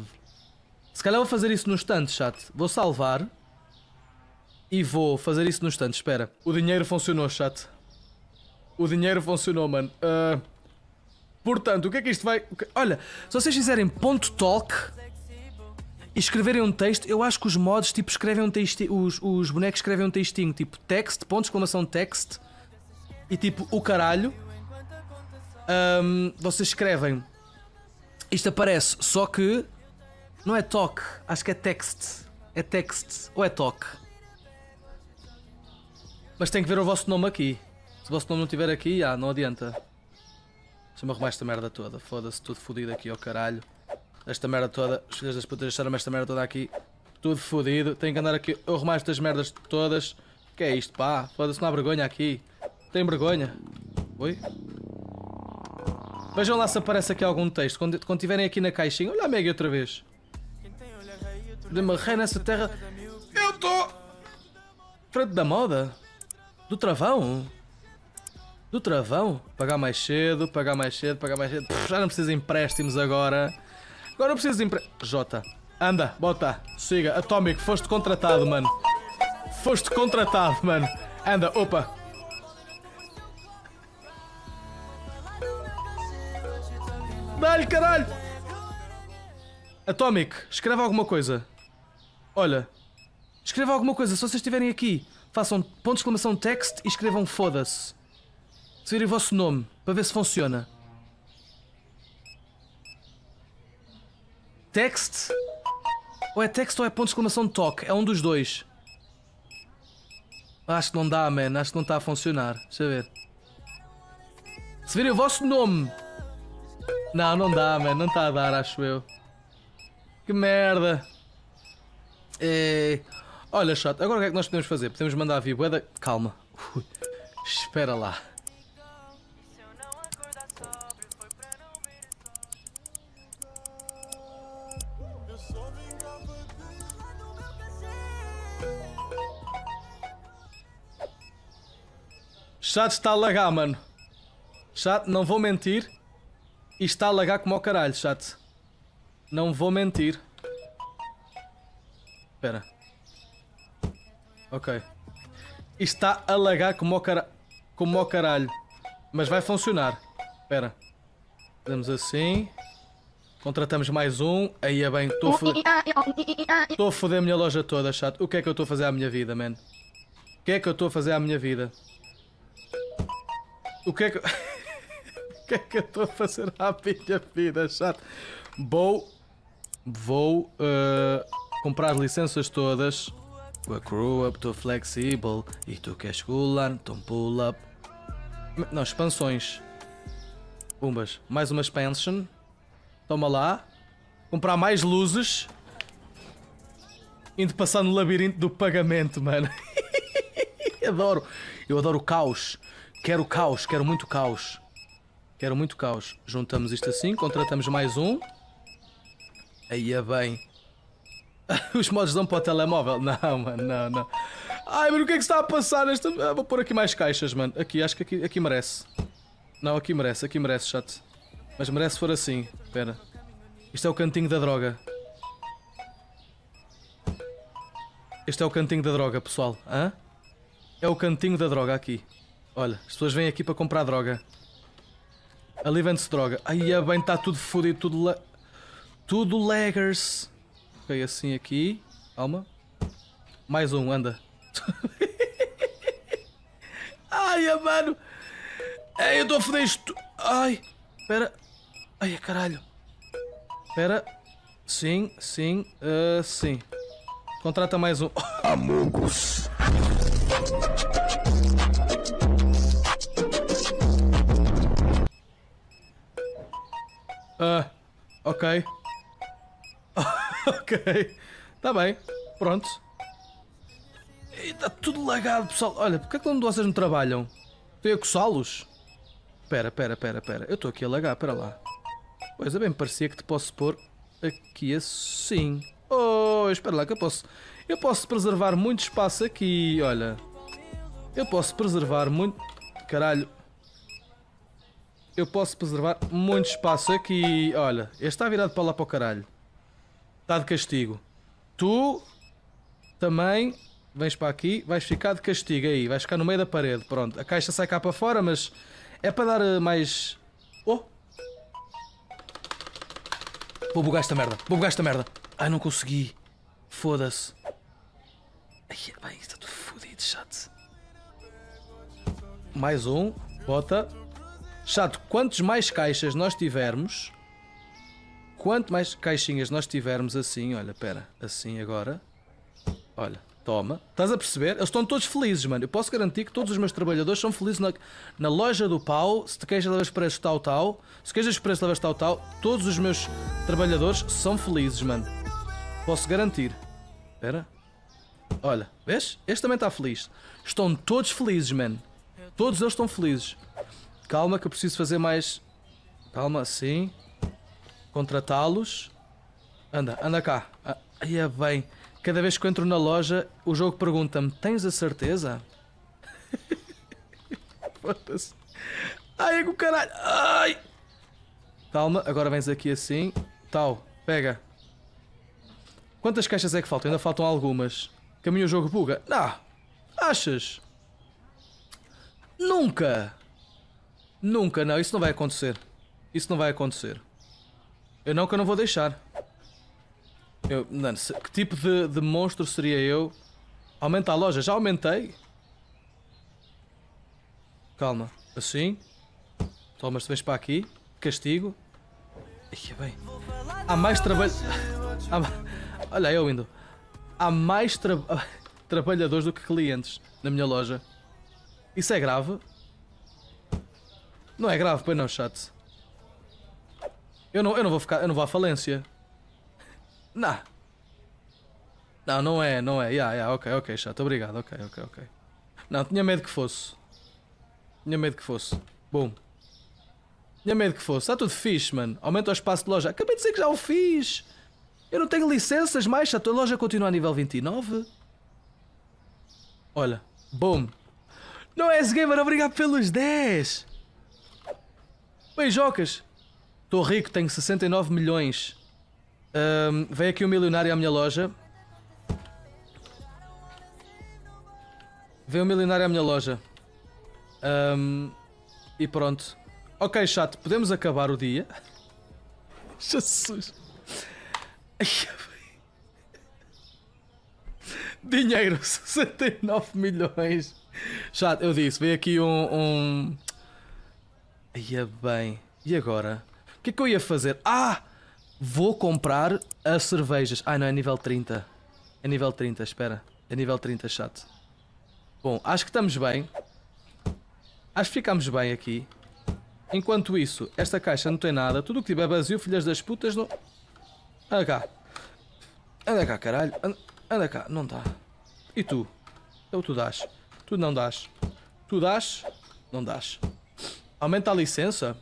Se calhar vou fazer isso no instante, chat. Vou salvar. E vou fazer isso no instante. Espera. O dinheiro funcionou, chat. O dinheiro funcionou, mano. Uh, portanto, o que é que isto vai... Olha, se vocês fizerem ponto .talk e escreverem um texto, eu acho que os mods tipo escrevem um texto, os, os bonecos escrevem um textinho, tipo text, ponto exclamação text e tipo o caralho. Um, vocês escrevem. Isto aparece, só que não é talk, acho que é text. É text ou é talk. Mas tem que ver o vosso nome aqui. Se o vosso nome não estiver aqui, já, não adianta. Deixa-me arrumar esta merda toda. Foda-se, tudo fodido aqui ao caralho. Esta merda toda, os filhos das putas deixaram-me esta merda toda aqui. Tudo fodido. Tenho que andar aqui a arrumar estas merdas todas. que é isto, pá? Foda-se, não há vergonha aqui. Tem vergonha. Oi? Vejam lá se aparece aqui algum texto. Quando, tiverem aqui na caixinha. Olha a Meg outra vez. De rei nessa terra. Eu estou. Frente da moda? Do travão? Do travão? Pagar mais cedo, pagar mais cedo, pagar mais cedo. Pff, já não precisa de empréstimos agora. Agora não preciso de empre... Jota, anda, bota, siga. Atómico, foste contratado, mano. Foste contratado, mano. Anda, opa. Dá-lhe, caralho. Atomic, escreve alguma coisa. Olha, escreva alguma coisa. Se vocês estiverem aqui, façam ponto de exclamação text e escrevam foda-se. Se virem o vosso nome, para ver se funciona. Text. Ou é text ou é ponto de exclamação talk. É um dos dois. Acho que não dá, man. Acho que não está a funcionar. Deixa eu ver. Se virem o vosso nome. Não, não dá, man. Não está a dar, acho eu. Que merda. É... Olha, chato. Agora o que é que nós podemos fazer? Podemos mandar vir bué Calma. Ui. Espera lá. Chat está a lagar, mano. Chat, não vou mentir. E está a lagar como ao caralho, chat. Não vou mentir. Espera. Ok. Isto está a lagar como ao, cara... como ao caralho. Mas vai funcionar. Espera. Fazemos assim. Contratamos mais um. Aí é bem. Estou a foder. Estou a foder a minha loja toda, chato. O que é que eu estou a fazer à minha vida, man? O que é que eu estou a fazer à minha vida? O que é que. o que é que eu estou a fazer à minha vida, chato? Vou. Vou. Uh, comprar as licenças todas. A crew up, estou flexível. E tu queres colar, então pull up. Não, expansões. Pumbas. Mais uma expansion. Toma lá. Comprar mais luzes. Indo passar no labirinto do pagamento, mano. adoro. Eu adoro o caos. Quero caos, quero muito caos. Quero muito caos. Juntamos isto assim, contratamos mais um. Aí é bem. Os modos dão para o telemóvel? Não, mano, não, não. Ai, mas o que é que está a passar nesta. Ah, vou pôr aqui mais caixas, mano. Aqui, acho que aqui, aqui merece. Não, aqui merece, aqui merece, chat. Mas merece for assim. Espera. Isto é o cantinho da droga. Este é o cantinho da droga, pessoal. Hã? É o cantinho da droga aqui. Olha, as pessoas vêm aqui para comprar droga. Ali vende-se droga. Ai, é bem, está tudo fodido, tudo. Tudo laggers. Ok, assim aqui. Calma. Mais um, anda. Ai, é, mano. Ai, eu estou a foder isto. Ai, espera. Ai, caralho. Espera. Sim, sim, uh, sim. Contrata mais um. Amogos. Ah, ok. ok. Está bem. Pronto. Está tudo lagado, pessoal. Olha, porque é que onde vocês não trabalham? Estou a coçá-los? Espera, espera, espera, espera. Eu estou aqui a lagar, espera lá. Pois é, bem, parecia que te posso pôr aqui assim. Oh, espera lá que eu posso... Eu posso preservar muito espaço aqui, olha. Eu posso preservar muito... Caralho. Eu posso preservar muito espaço aqui. Olha, este está virado para lá para o caralho. Está de castigo. Tu também vens para aqui, vais ficar de castigo aí, vais ficar no meio da parede. Pronto, a caixa sai cá para fora, mas é para dar eh, mais. Oh! Vou bugar esta merda, vou bugar esta merda. Ai, não consegui. Foda-se. Ai, bem, está tudo fodido, chato. Mais um, bota. Chato, quantos mais caixas nós tivermos, quanto mais caixinhas nós tivermos assim, olha, pera, assim agora, olha, toma, estás a perceber? Eles estão todos felizes, mano. Eu posso garantir que todos os meus trabalhadores são felizes na, na loja do pau. Se te queixas, levas preço tal, tal. Se queixas preço, levas tal, tal. Todos os meus trabalhadores são felizes, mano. Posso garantir. Espera. Olha, vês? Este também está feliz. Estão todos felizes, mano. Todos eles estão felizes. Calma que eu preciso fazer mais. Calma, sim. Contratá-los. Anda, anda cá. Ah, aí é bem. Cada vez que eu entro na loja, o jogo pergunta-me: Tens a certeza? Foda-se. Ai, é o caralho. Ai! Calma, agora vens aqui assim. Tal, pega. Quantas caixas é que faltam? Ainda faltam algumas. Caminho o jogo buga? Não! Achas? Nunca! Nunca, não, isso não vai acontecer. Isso não vai acontecer. Eu não que eu não vou deixar. Eu, se- que tipo de, de monstro seria eu? Aumenta a loja, já aumentei. Calma, assim. Thomas, tu vens para aqui. Castigo. Ia bem. Há mais trabalho. Há Olha, eu indo. Há mais tra... trabalhadores do que clientes na minha loja. Isso é grave? Não é grave, pois não, chat. Eu não, eu não vou ficar. Eu não vou à falência. Não. Não, não é, não é. Yeah, yeah, ok, ok, chato, obrigado, ok, ok, ok. Não, tinha medo que fosse. Tinha medo que fosse. Bom. Tinha medo que fosse. Está tudo fixe, mano. Aumenta o espaço de loja. Acabei de dizer que já o fiz. Eu não tenho licenças mais, chato. A loja continua a nível 29. Olha. Boom. Não és gamer, obrigado pelos 10. Beijocas. Estou rico, tenho 69 milhões. Veio aqui um milionário à minha loja. Veio um milionário à minha loja. Ahm, e pronto. Ok, chato, podemos acabar o dia. Jesus. Dinheiro, 69 milhões. Chato, eu disse, veio aqui um. um... Ia bem. E agora? O que é que eu ia fazer? Ah! Vou comprar as cervejas. Ah, não, é nível 30. É nível 30, espera. É nível 30, chato. Bom, acho que estamos bem. Acho que ficamos bem aqui. Enquanto isso, esta caixa não tem nada. Tudo o que tiver vazio, filhas das putas, não. Anda cá. Anda cá, caralho. Anda, anda cá. Não dá. E tu? Eu tu dás. Tu não dás. Tu dás? Não dás. Aumenta a licença?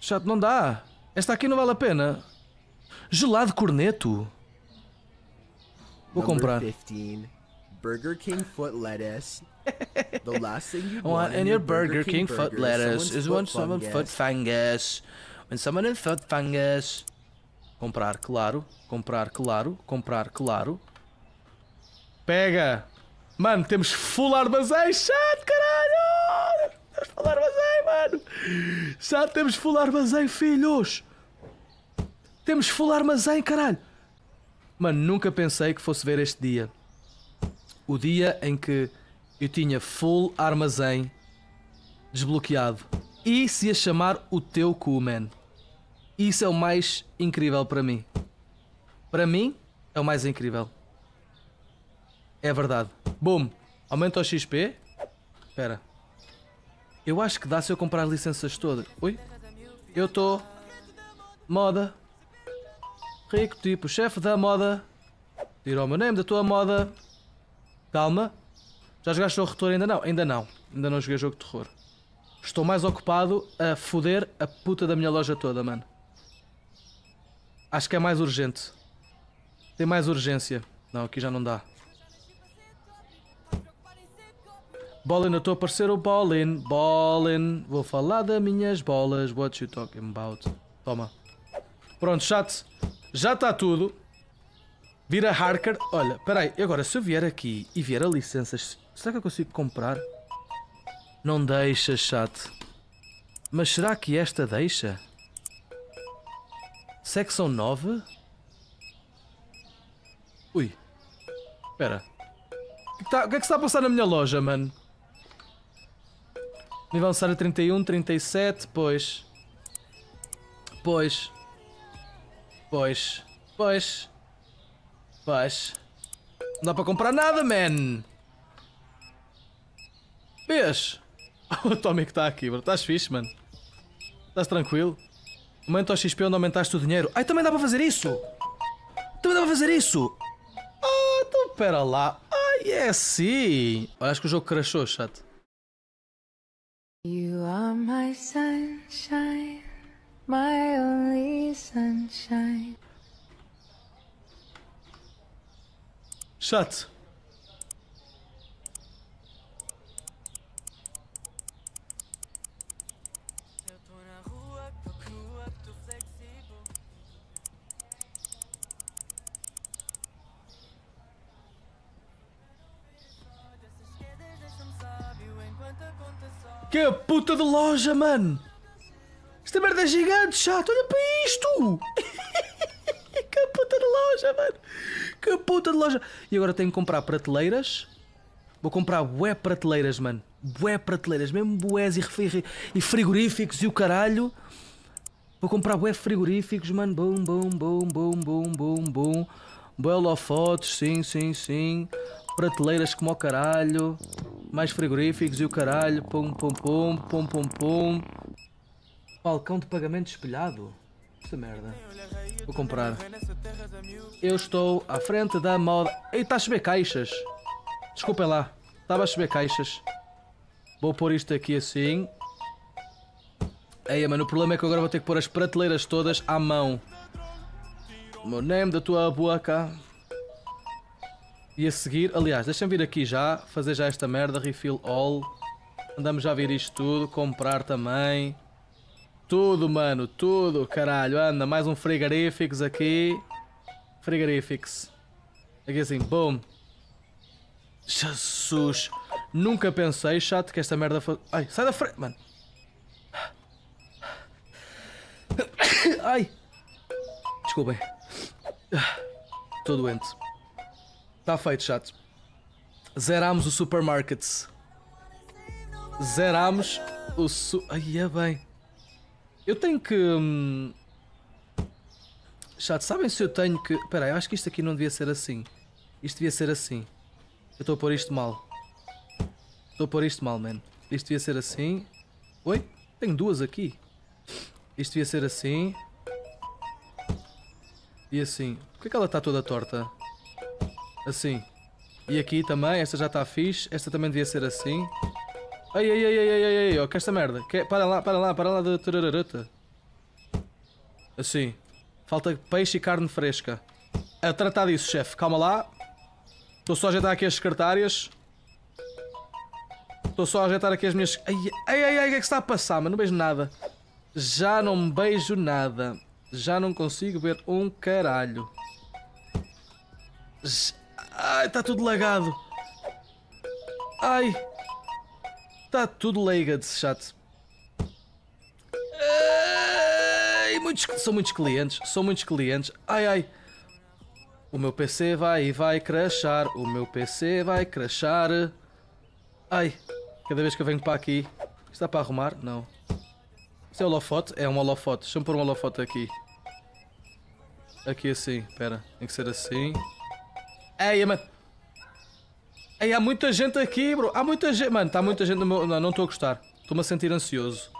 Chato, não dá. Esta aqui não vale a pena. Gelado corneto. Vou comprar. 15. Burger King foot lettuce. The last thing you Want in your Burger King foot burger lettuce is when someone foot fungus. When someone in foot fungus. Comprar, claro. Comprar, claro. Comprar, claro. Pega! Mano, temos full armazém, chato, caralho! Temos full armazém, mano! Já temos full armazém, filhos! Temos full armazém, caralho! Mano, nunca pensei que fosse ver este dia. O dia em que eu tinha full armazém desbloqueado. E se ia chamar o teu cu, man. Isso é o mais incrível para mim. Para mim, é o mais incrível. É verdade. Boom. Aumenta o XP. Espera. Eu acho que dá se eu comprar as licenças todas. Oi? Eu estou. Moda. Rico tipo, chefe da moda. Tira o meu nome da tua moda. Calma. Já jogaste de terror? Ainda não? Ainda não. Ainda não joguei jogo de terror. Estou mais ocupado a foder a puta da minha loja toda, mano. Acho que é mais urgente. Tem mais urgência. Não, aqui já não dá. Ballin, eu estou a aparecer o Ballin. Ballin. Vou falar das minhas bolas. What you talking about? Toma. Pronto, chat. Já está tudo. Vira Harker. Olha, peraí. Agora, se eu vier aqui e vier a licenças, será que eu consigo comprar? Não deixa, chat. Mas será que esta deixa? Secção 9? Ui. Espera. O que, tá- é que está a passar na minha loja, mano? Nível necessário 31, 37, pois. Pois. Pois. Pois. Pois. Não dá para comprar nada, man. Vês? O que está aqui, bro. Estás fixe, mano. Estás tranquilo? Aumenta o XP onde aumentaste o dinheiro. Ai, também dá para fazer isso! Também dá para fazer isso! Ah, então pera lá. Ai, é sim! Acho que o jogo crashou, chato. You are my sunshine, my only sunshine. Chato. Que puta de loja, mano! Esta merda é gigante, chato! Olha para isto! que puta de loja, mano. Que puta de loja. E agora tenho que comprar prateleiras. Vou comprar bué prateleiras, mano. Bué prateleiras, mesmo bués e, e frigoríficos e o caralho. Vou comprar bué frigoríficos, mano. Bum, bum, bum, bum, bum, bum, bum. Bué holofotes, sim, sim, sim. Prateleiras como o caralho. Mais frigoríficos e o caralho. Pum, pum, pum, pum, pum, pum. Balcão de pagamento espelhado. Essa merda. Vou comprar. Eu estou à frente da moda. Ei, está a chover caixas. Desculpem lá. Estava a chover caixas. Vou pôr isto aqui assim. Ei, mano, o problema é que agora vou ter que pôr as prateleiras todas à mão. Meu name da tua boca. E a seguir, aliás, deixa-me vir aqui já, fazer já esta merda, refill all. Andamos já a ver isto tudo, comprar também. Tudo, mano, tudo, caralho. Anda, mais um frigoríficos aqui. Frigoríficos. Aqui assim, boom. Jesus. Nunca pensei, chato, que esta merda fosse. Ai, sai da frente, mano. Ai. Desculpem. Estou doente. Está feito, chato. Zerámos o supermarkets. Zerámos o su... Ai, é bem. Eu tenho que... hum, Chato, sabem se eu tenho que... Espera eu acho que isto aqui não devia ser assim. Isto devia ser assim. Eu estou a pôr isto mal. Estou a pôr isto mal, man. Isto devia ser assim. Oi? Tenho duas aqui. Isto devia ser assim. E assim. Por que é que ela está toda torta? Assim. E aqui também, esta já está fixe. Esta também devia ser assim. Ai, ai, ai, ai, ai, ai, ai, ó, que esta merda. Que, para lá, para lá, para lá da tarararata. Assim. Falta peixe e carne fresca. A tratar disso, chefe. Calma lá. Estou só a ajeitar aqui as secretárias. Estou só a ajeitar aqui as minhas. Ai, ai, ai, ai, o que é que está a passar? Mas não vejo nada. Já não beijo nada. Já não consigo ver um caralho. Ai, está tudo lagado. Ai. Está tudo lagado, chato. Ai, muitos, são muitos clientes. São muitos clientes. Ai, ai. O meu PC vai vai crashar. O meu PC vai crashar. Ai. Cada vez que eu venho para aqui. Está para arrumar? Não. Isso é holofote? É um holofote. Deixa-me pôr um holofote aqui. Aqui assim. Espera. Tem que ser assim. Ei, mano. Ei, há muita gente aqui, bro. Há muita gente. Mano, está muita gente no meu. Não, não estou a gostar. Estou-me a sentir ansioso.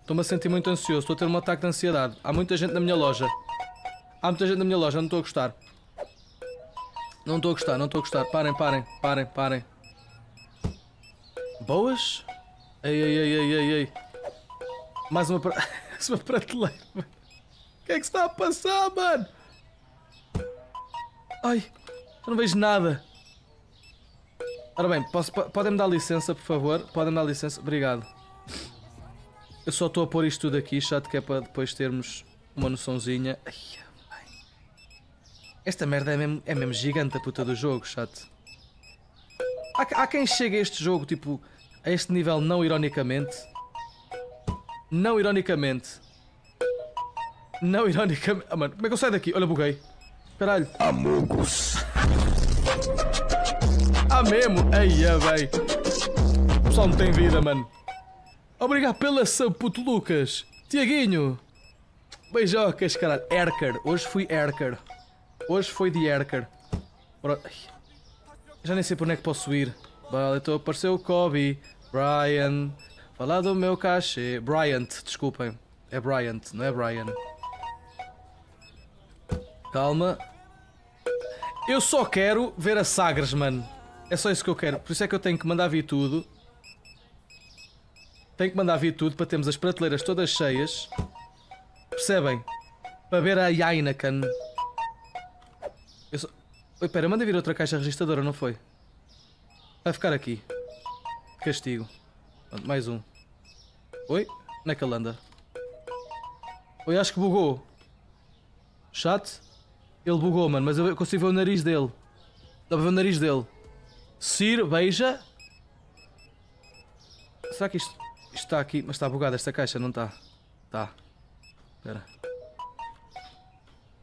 Estou-me a sentir muito ansioso. Estou a ter um ataque de ansiedade. Há muita gente na minha loja. Há muita gente na minha loja. Não estou a gostar. Não estou a gostar, não estou a gostar. Parem, parem, parem, parem. Boas? Ei, ei, ei, ei, ei, ei. Mais uma, pra... Mais uma prateleira. O que é que está a passar, mano? Ai, eu não vejo nada. Ora bem, podem-me dar licença, por favor? Podem-me dar licença? Obrigado. Eu só estou a pôr isto tudo aqui, chato, que é para depois termos uma noçãozinha. Esta merda é mesmo, é mesmo gigante a puta do jogo, chato. Há, há quem chegue a este jogo, tipo, a este nível não ironicamente. Não ironicamente. Não ironicamente. Ah, mano, como é que eu saio daqui? Olha, buguei. Caralho. Amogos. Ah, mesmo? Eia, véi. O pessoal não tem vida, mano. Obrigado pela ação, puto Lucas. Tiaguinho. Beijocas, caralho. Erker. Hoje fui Erker. Hoje foi de Erker. Já nem sei por onde é que posso ir. Vale, então apareceu o Kobe. Brian. Falar do meu cachê. Bryant, desculpem. É Bryant, não é Brian. Calma. Eu só quero ver a Sagres, mano. É só isso que eu quero. Por isso é que eu tenho que mandar vir tudo. Tenho que mandar vir tudo para termos as prateleiras todas cheias. Percebem? Para ver a Heineken. Eu só... Oi, pera, manda vir outra caixa registradora, não foi? Vai ficar aqui. Castigo. Pronto, mais um. Oi? Onde é que ele anda? Oi, acho que bugou. Chat? Ele bugou, mano, mas eu consigo ver o nariz dele. Dá para ver o nariz dele. Sir, beija. Será que isto, isto está aqui? Mas está bugada esta caixa, não está? Está. Espera.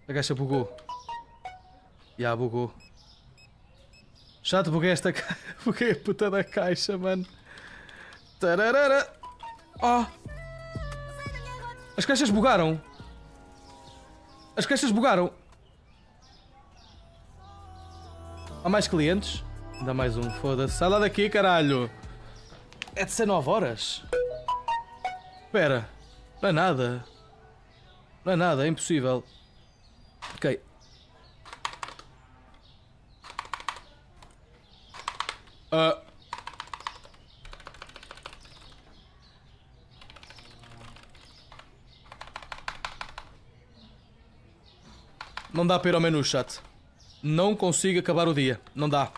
A caixa bugou. Já bugou. Chato, buguei esta ca... Buguei a puta da caixa, mano. Tararara. Oh. As caixas bugaram. As caixas bugaram. Há mais clientes? Dá mais um, foda-se. Sai lá daqui, caralho. É de ser 9 horas. Espera. Não é nada. Não é nada, é impossível. Ok. Ah. Não dá para ir ao menu, chat. Não consigo acabar o dia. Não dá.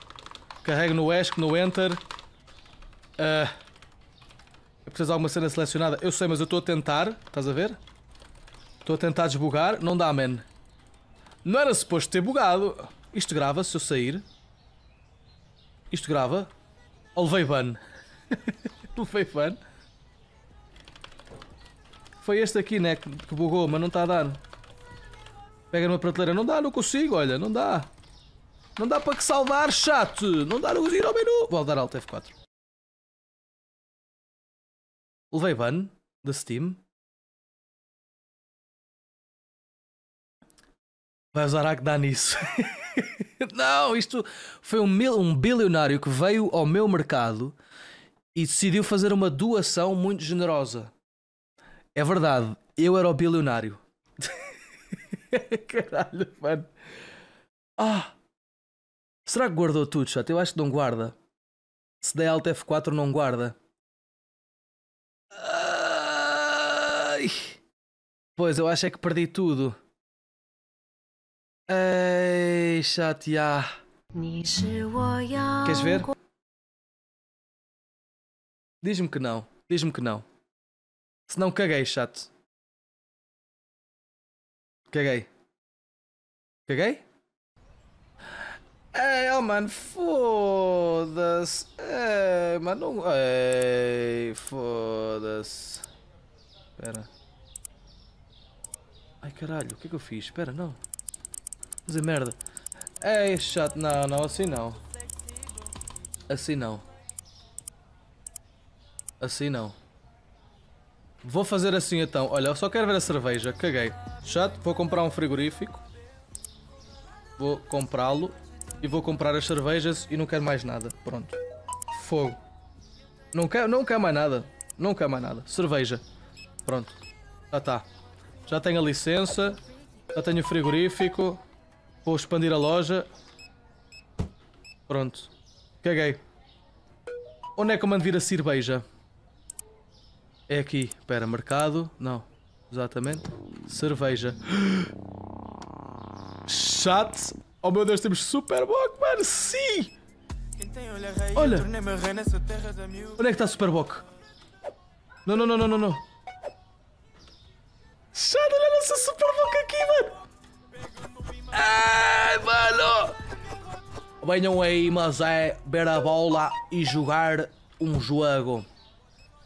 Carrego no ESC, no Enter. Ah. Eu preciso de alguma cena selecionada. Eu sei, mas eu estou a tentar. Estás a ver? Estou a tentar desbugar. Não dá, man. Não era suposto ter bugado. Isto grava se eu sair. Isto grava. Ou levei ban. levei ban. Foi este aqui, né? Que bugou, mas não está a dar. Pega numa prateleira. Não dá, não consigo, olha. Não dá. Não dá para que salvar, chato. Não dá, consigo ir ao menu. Vou dar Alt F4. Levei ban da Steam. Vai usar que dá nisso. Não, isto foi um, mil, um bilionário que veio ao meu mercado e decidiu fazer uma doação muito generosa. É verdade, eu era o bilionário. Caralho, mano. Ah! Será que guardou tudo, chato? Eu acho que não guarda. Se der Alt F4 não guarda. Ai. Pois, eu acho é que perdi tudo. Ei, chateá. Queres ver? Diz-me que não. Diz-me que não. Se não, caguei, chato. Caguei. Caguei? Ei, oh mano, foda-se. Ei, mano, não. Ei, foda-se. Espera. Ai caralho, o que é que eu fiz? Espera, não. Fazer merda. Ei, chato. Não, não, assim não. Assim não. Assim não. Vou fazer assim então. Olha, eu só quero ver a cerveja. Caguei. Chato, vou comprar um frigorífico. Vou comprá-lo. E vou comprar as cervejas e não quero mais nada. Pronto. Fogo. Não quero, não quero mais nada. Não quero mais nada. Cerveja. Pronto. Já está. Já tenho a licença. Já tenho o frigorífico. Vou expandir a loja. Pronto. Caguei. Onde é que eu mando vir a cerveja? É aqui. Espera, mercado. Não. Exatamente. Cerveja. Chat. Oh meu Deus, temos Superboc, mano. Sim! Olha. Onde é que está Superboc? Não, não, não, não, não, não. Chat, olha a nossa Superboc aqui, mano. Ai, mano. Venham aí, mas é ver a bola e jogar um jogo.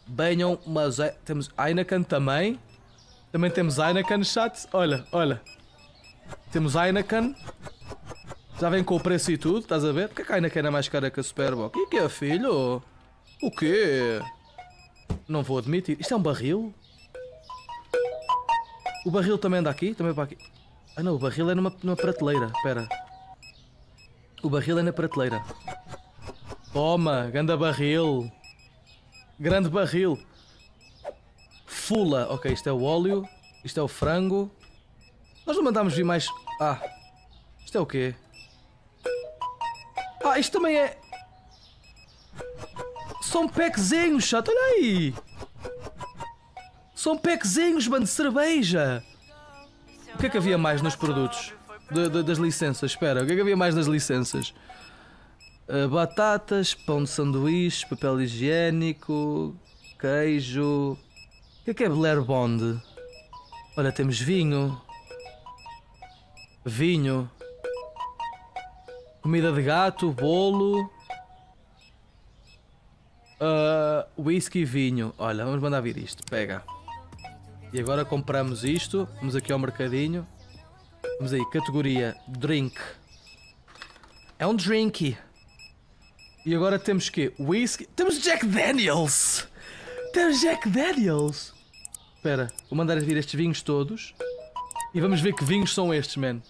Venham, mas é. Temos Heineken também. Também temos Heineken, chat. Olha, olha. Temos Heineken. Já vem com o preço e tudo, estás a ver? Por que a Heineken é mais cara que a Superboc? E que é, filho? O quê? Não vou admitir. Isto é um barril? O barril também anda aqui? Também para aqui? Ah não, o barril é numa, numa prateleira. Espera. O barril é na prateleira. Toma, grande barril. Grande barril. Fula. Ok, isto é o óleo. Isto é o frango. Nós não mandámos vir mais. Ah. Isto é o quê? Ah, isto também é. São packzinhos, chato. Olha aí. São packzinhos, mano, de cerveja. O que é que havia mais nos produtos? De- de- das licenças, espera. O que é que havia mais nas licenças? Ah, batatas, pão de sanduíche, papel higiênico, queijo. O que é que é Blair Bond? Olha, temos vinho. Vinho. Comida de gato, bolo. ah, whisky e vinho. Olha, vamos mandar vir isto. Pega. E agora compramos isto. Vamos aqui ao mercadinho. Vamos aí, categoria drink. É um drinky. E agora temos que whisky. Temos Jack Daniels! Temos Jack Daniels! Espera, vou mandar vir estes vinhos todos. E vamos ver que vinhos são estes, man.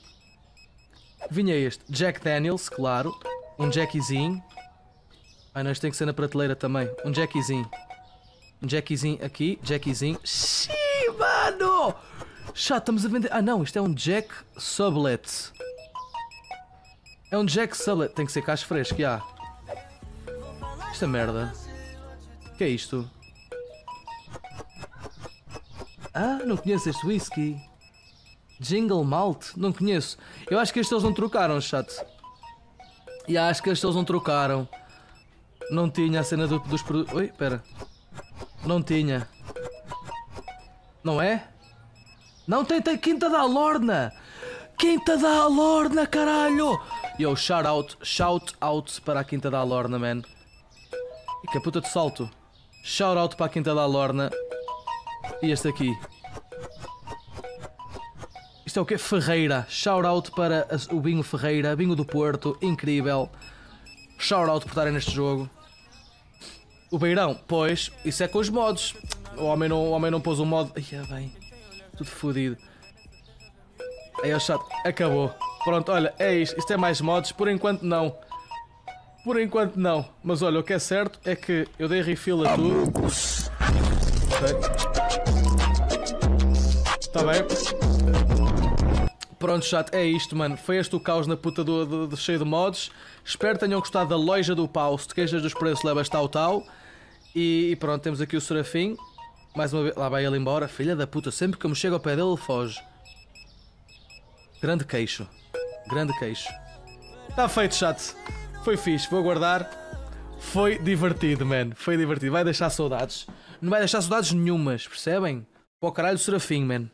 É este? Jack Daniels, claro. Um Jackiezinho. Ai não, isto tem que ser na prateleira também. Um Jackiezinho. Um Jackiezinho aqui. Jackiezinho. Xiii, mano! Chato, estamos a vender. Ah não, isto é um Jack Sublet. É um Jack Sublet. Tem que ser caixa fresco, já. Esta merda. O que é isto? Ah, não conheço este whisky. Jingle Malt? Não conheço. Eu acho que estes não trocaram, chato. E acho que estes não trocaram. Não tinha a cena do, dos produtos. Oi, espera. Não tinha. Não é? Não tem, tem Quinta da Lorna! Quinta da Lorna, caralho! Yo, shout out, shout out para a Quinta da Lorna, man. E que puta de salto. Shout out para a Quinta da Lorna. E este aqui. Isto é o quê? Ferreira. Shout out para o Binho Ferreira, Binho do Porto, incrível. Shout out por estarem neste jogo. O Beirão, pois, isso é com os mods. O homem não, o homem não pôs um mod. Ai, bem, tudo fodido. Aí é o chato, acabou. Pronto, olha, é isto. Isto é mais mods. Por enquanto, não. Por enquanto, não. Mas olha, o que é certo é que eu dei refill a tudo. Está bem? Pronto, chato, é isto, mano. Foi este o caos na puta do, cheio de mods. Espero que tenham gostado da loja do pau. Se te queixas dos preços, levas tal tal. E, e, pronto, temos aqui o Serafim. Mais uma vez, lá vai ele embora. Filha da puta, sempre que eu me chego ao pé dele, ele foge. Grande queixo. Grande queixo. Está feito, chato. Foi fixe, vou guardar. Foi divertido, man. Foi divertido. Vai deixar saudades. Não vai deixar saudades nenhumas, percebem? Pô, caralho, Serafim, man.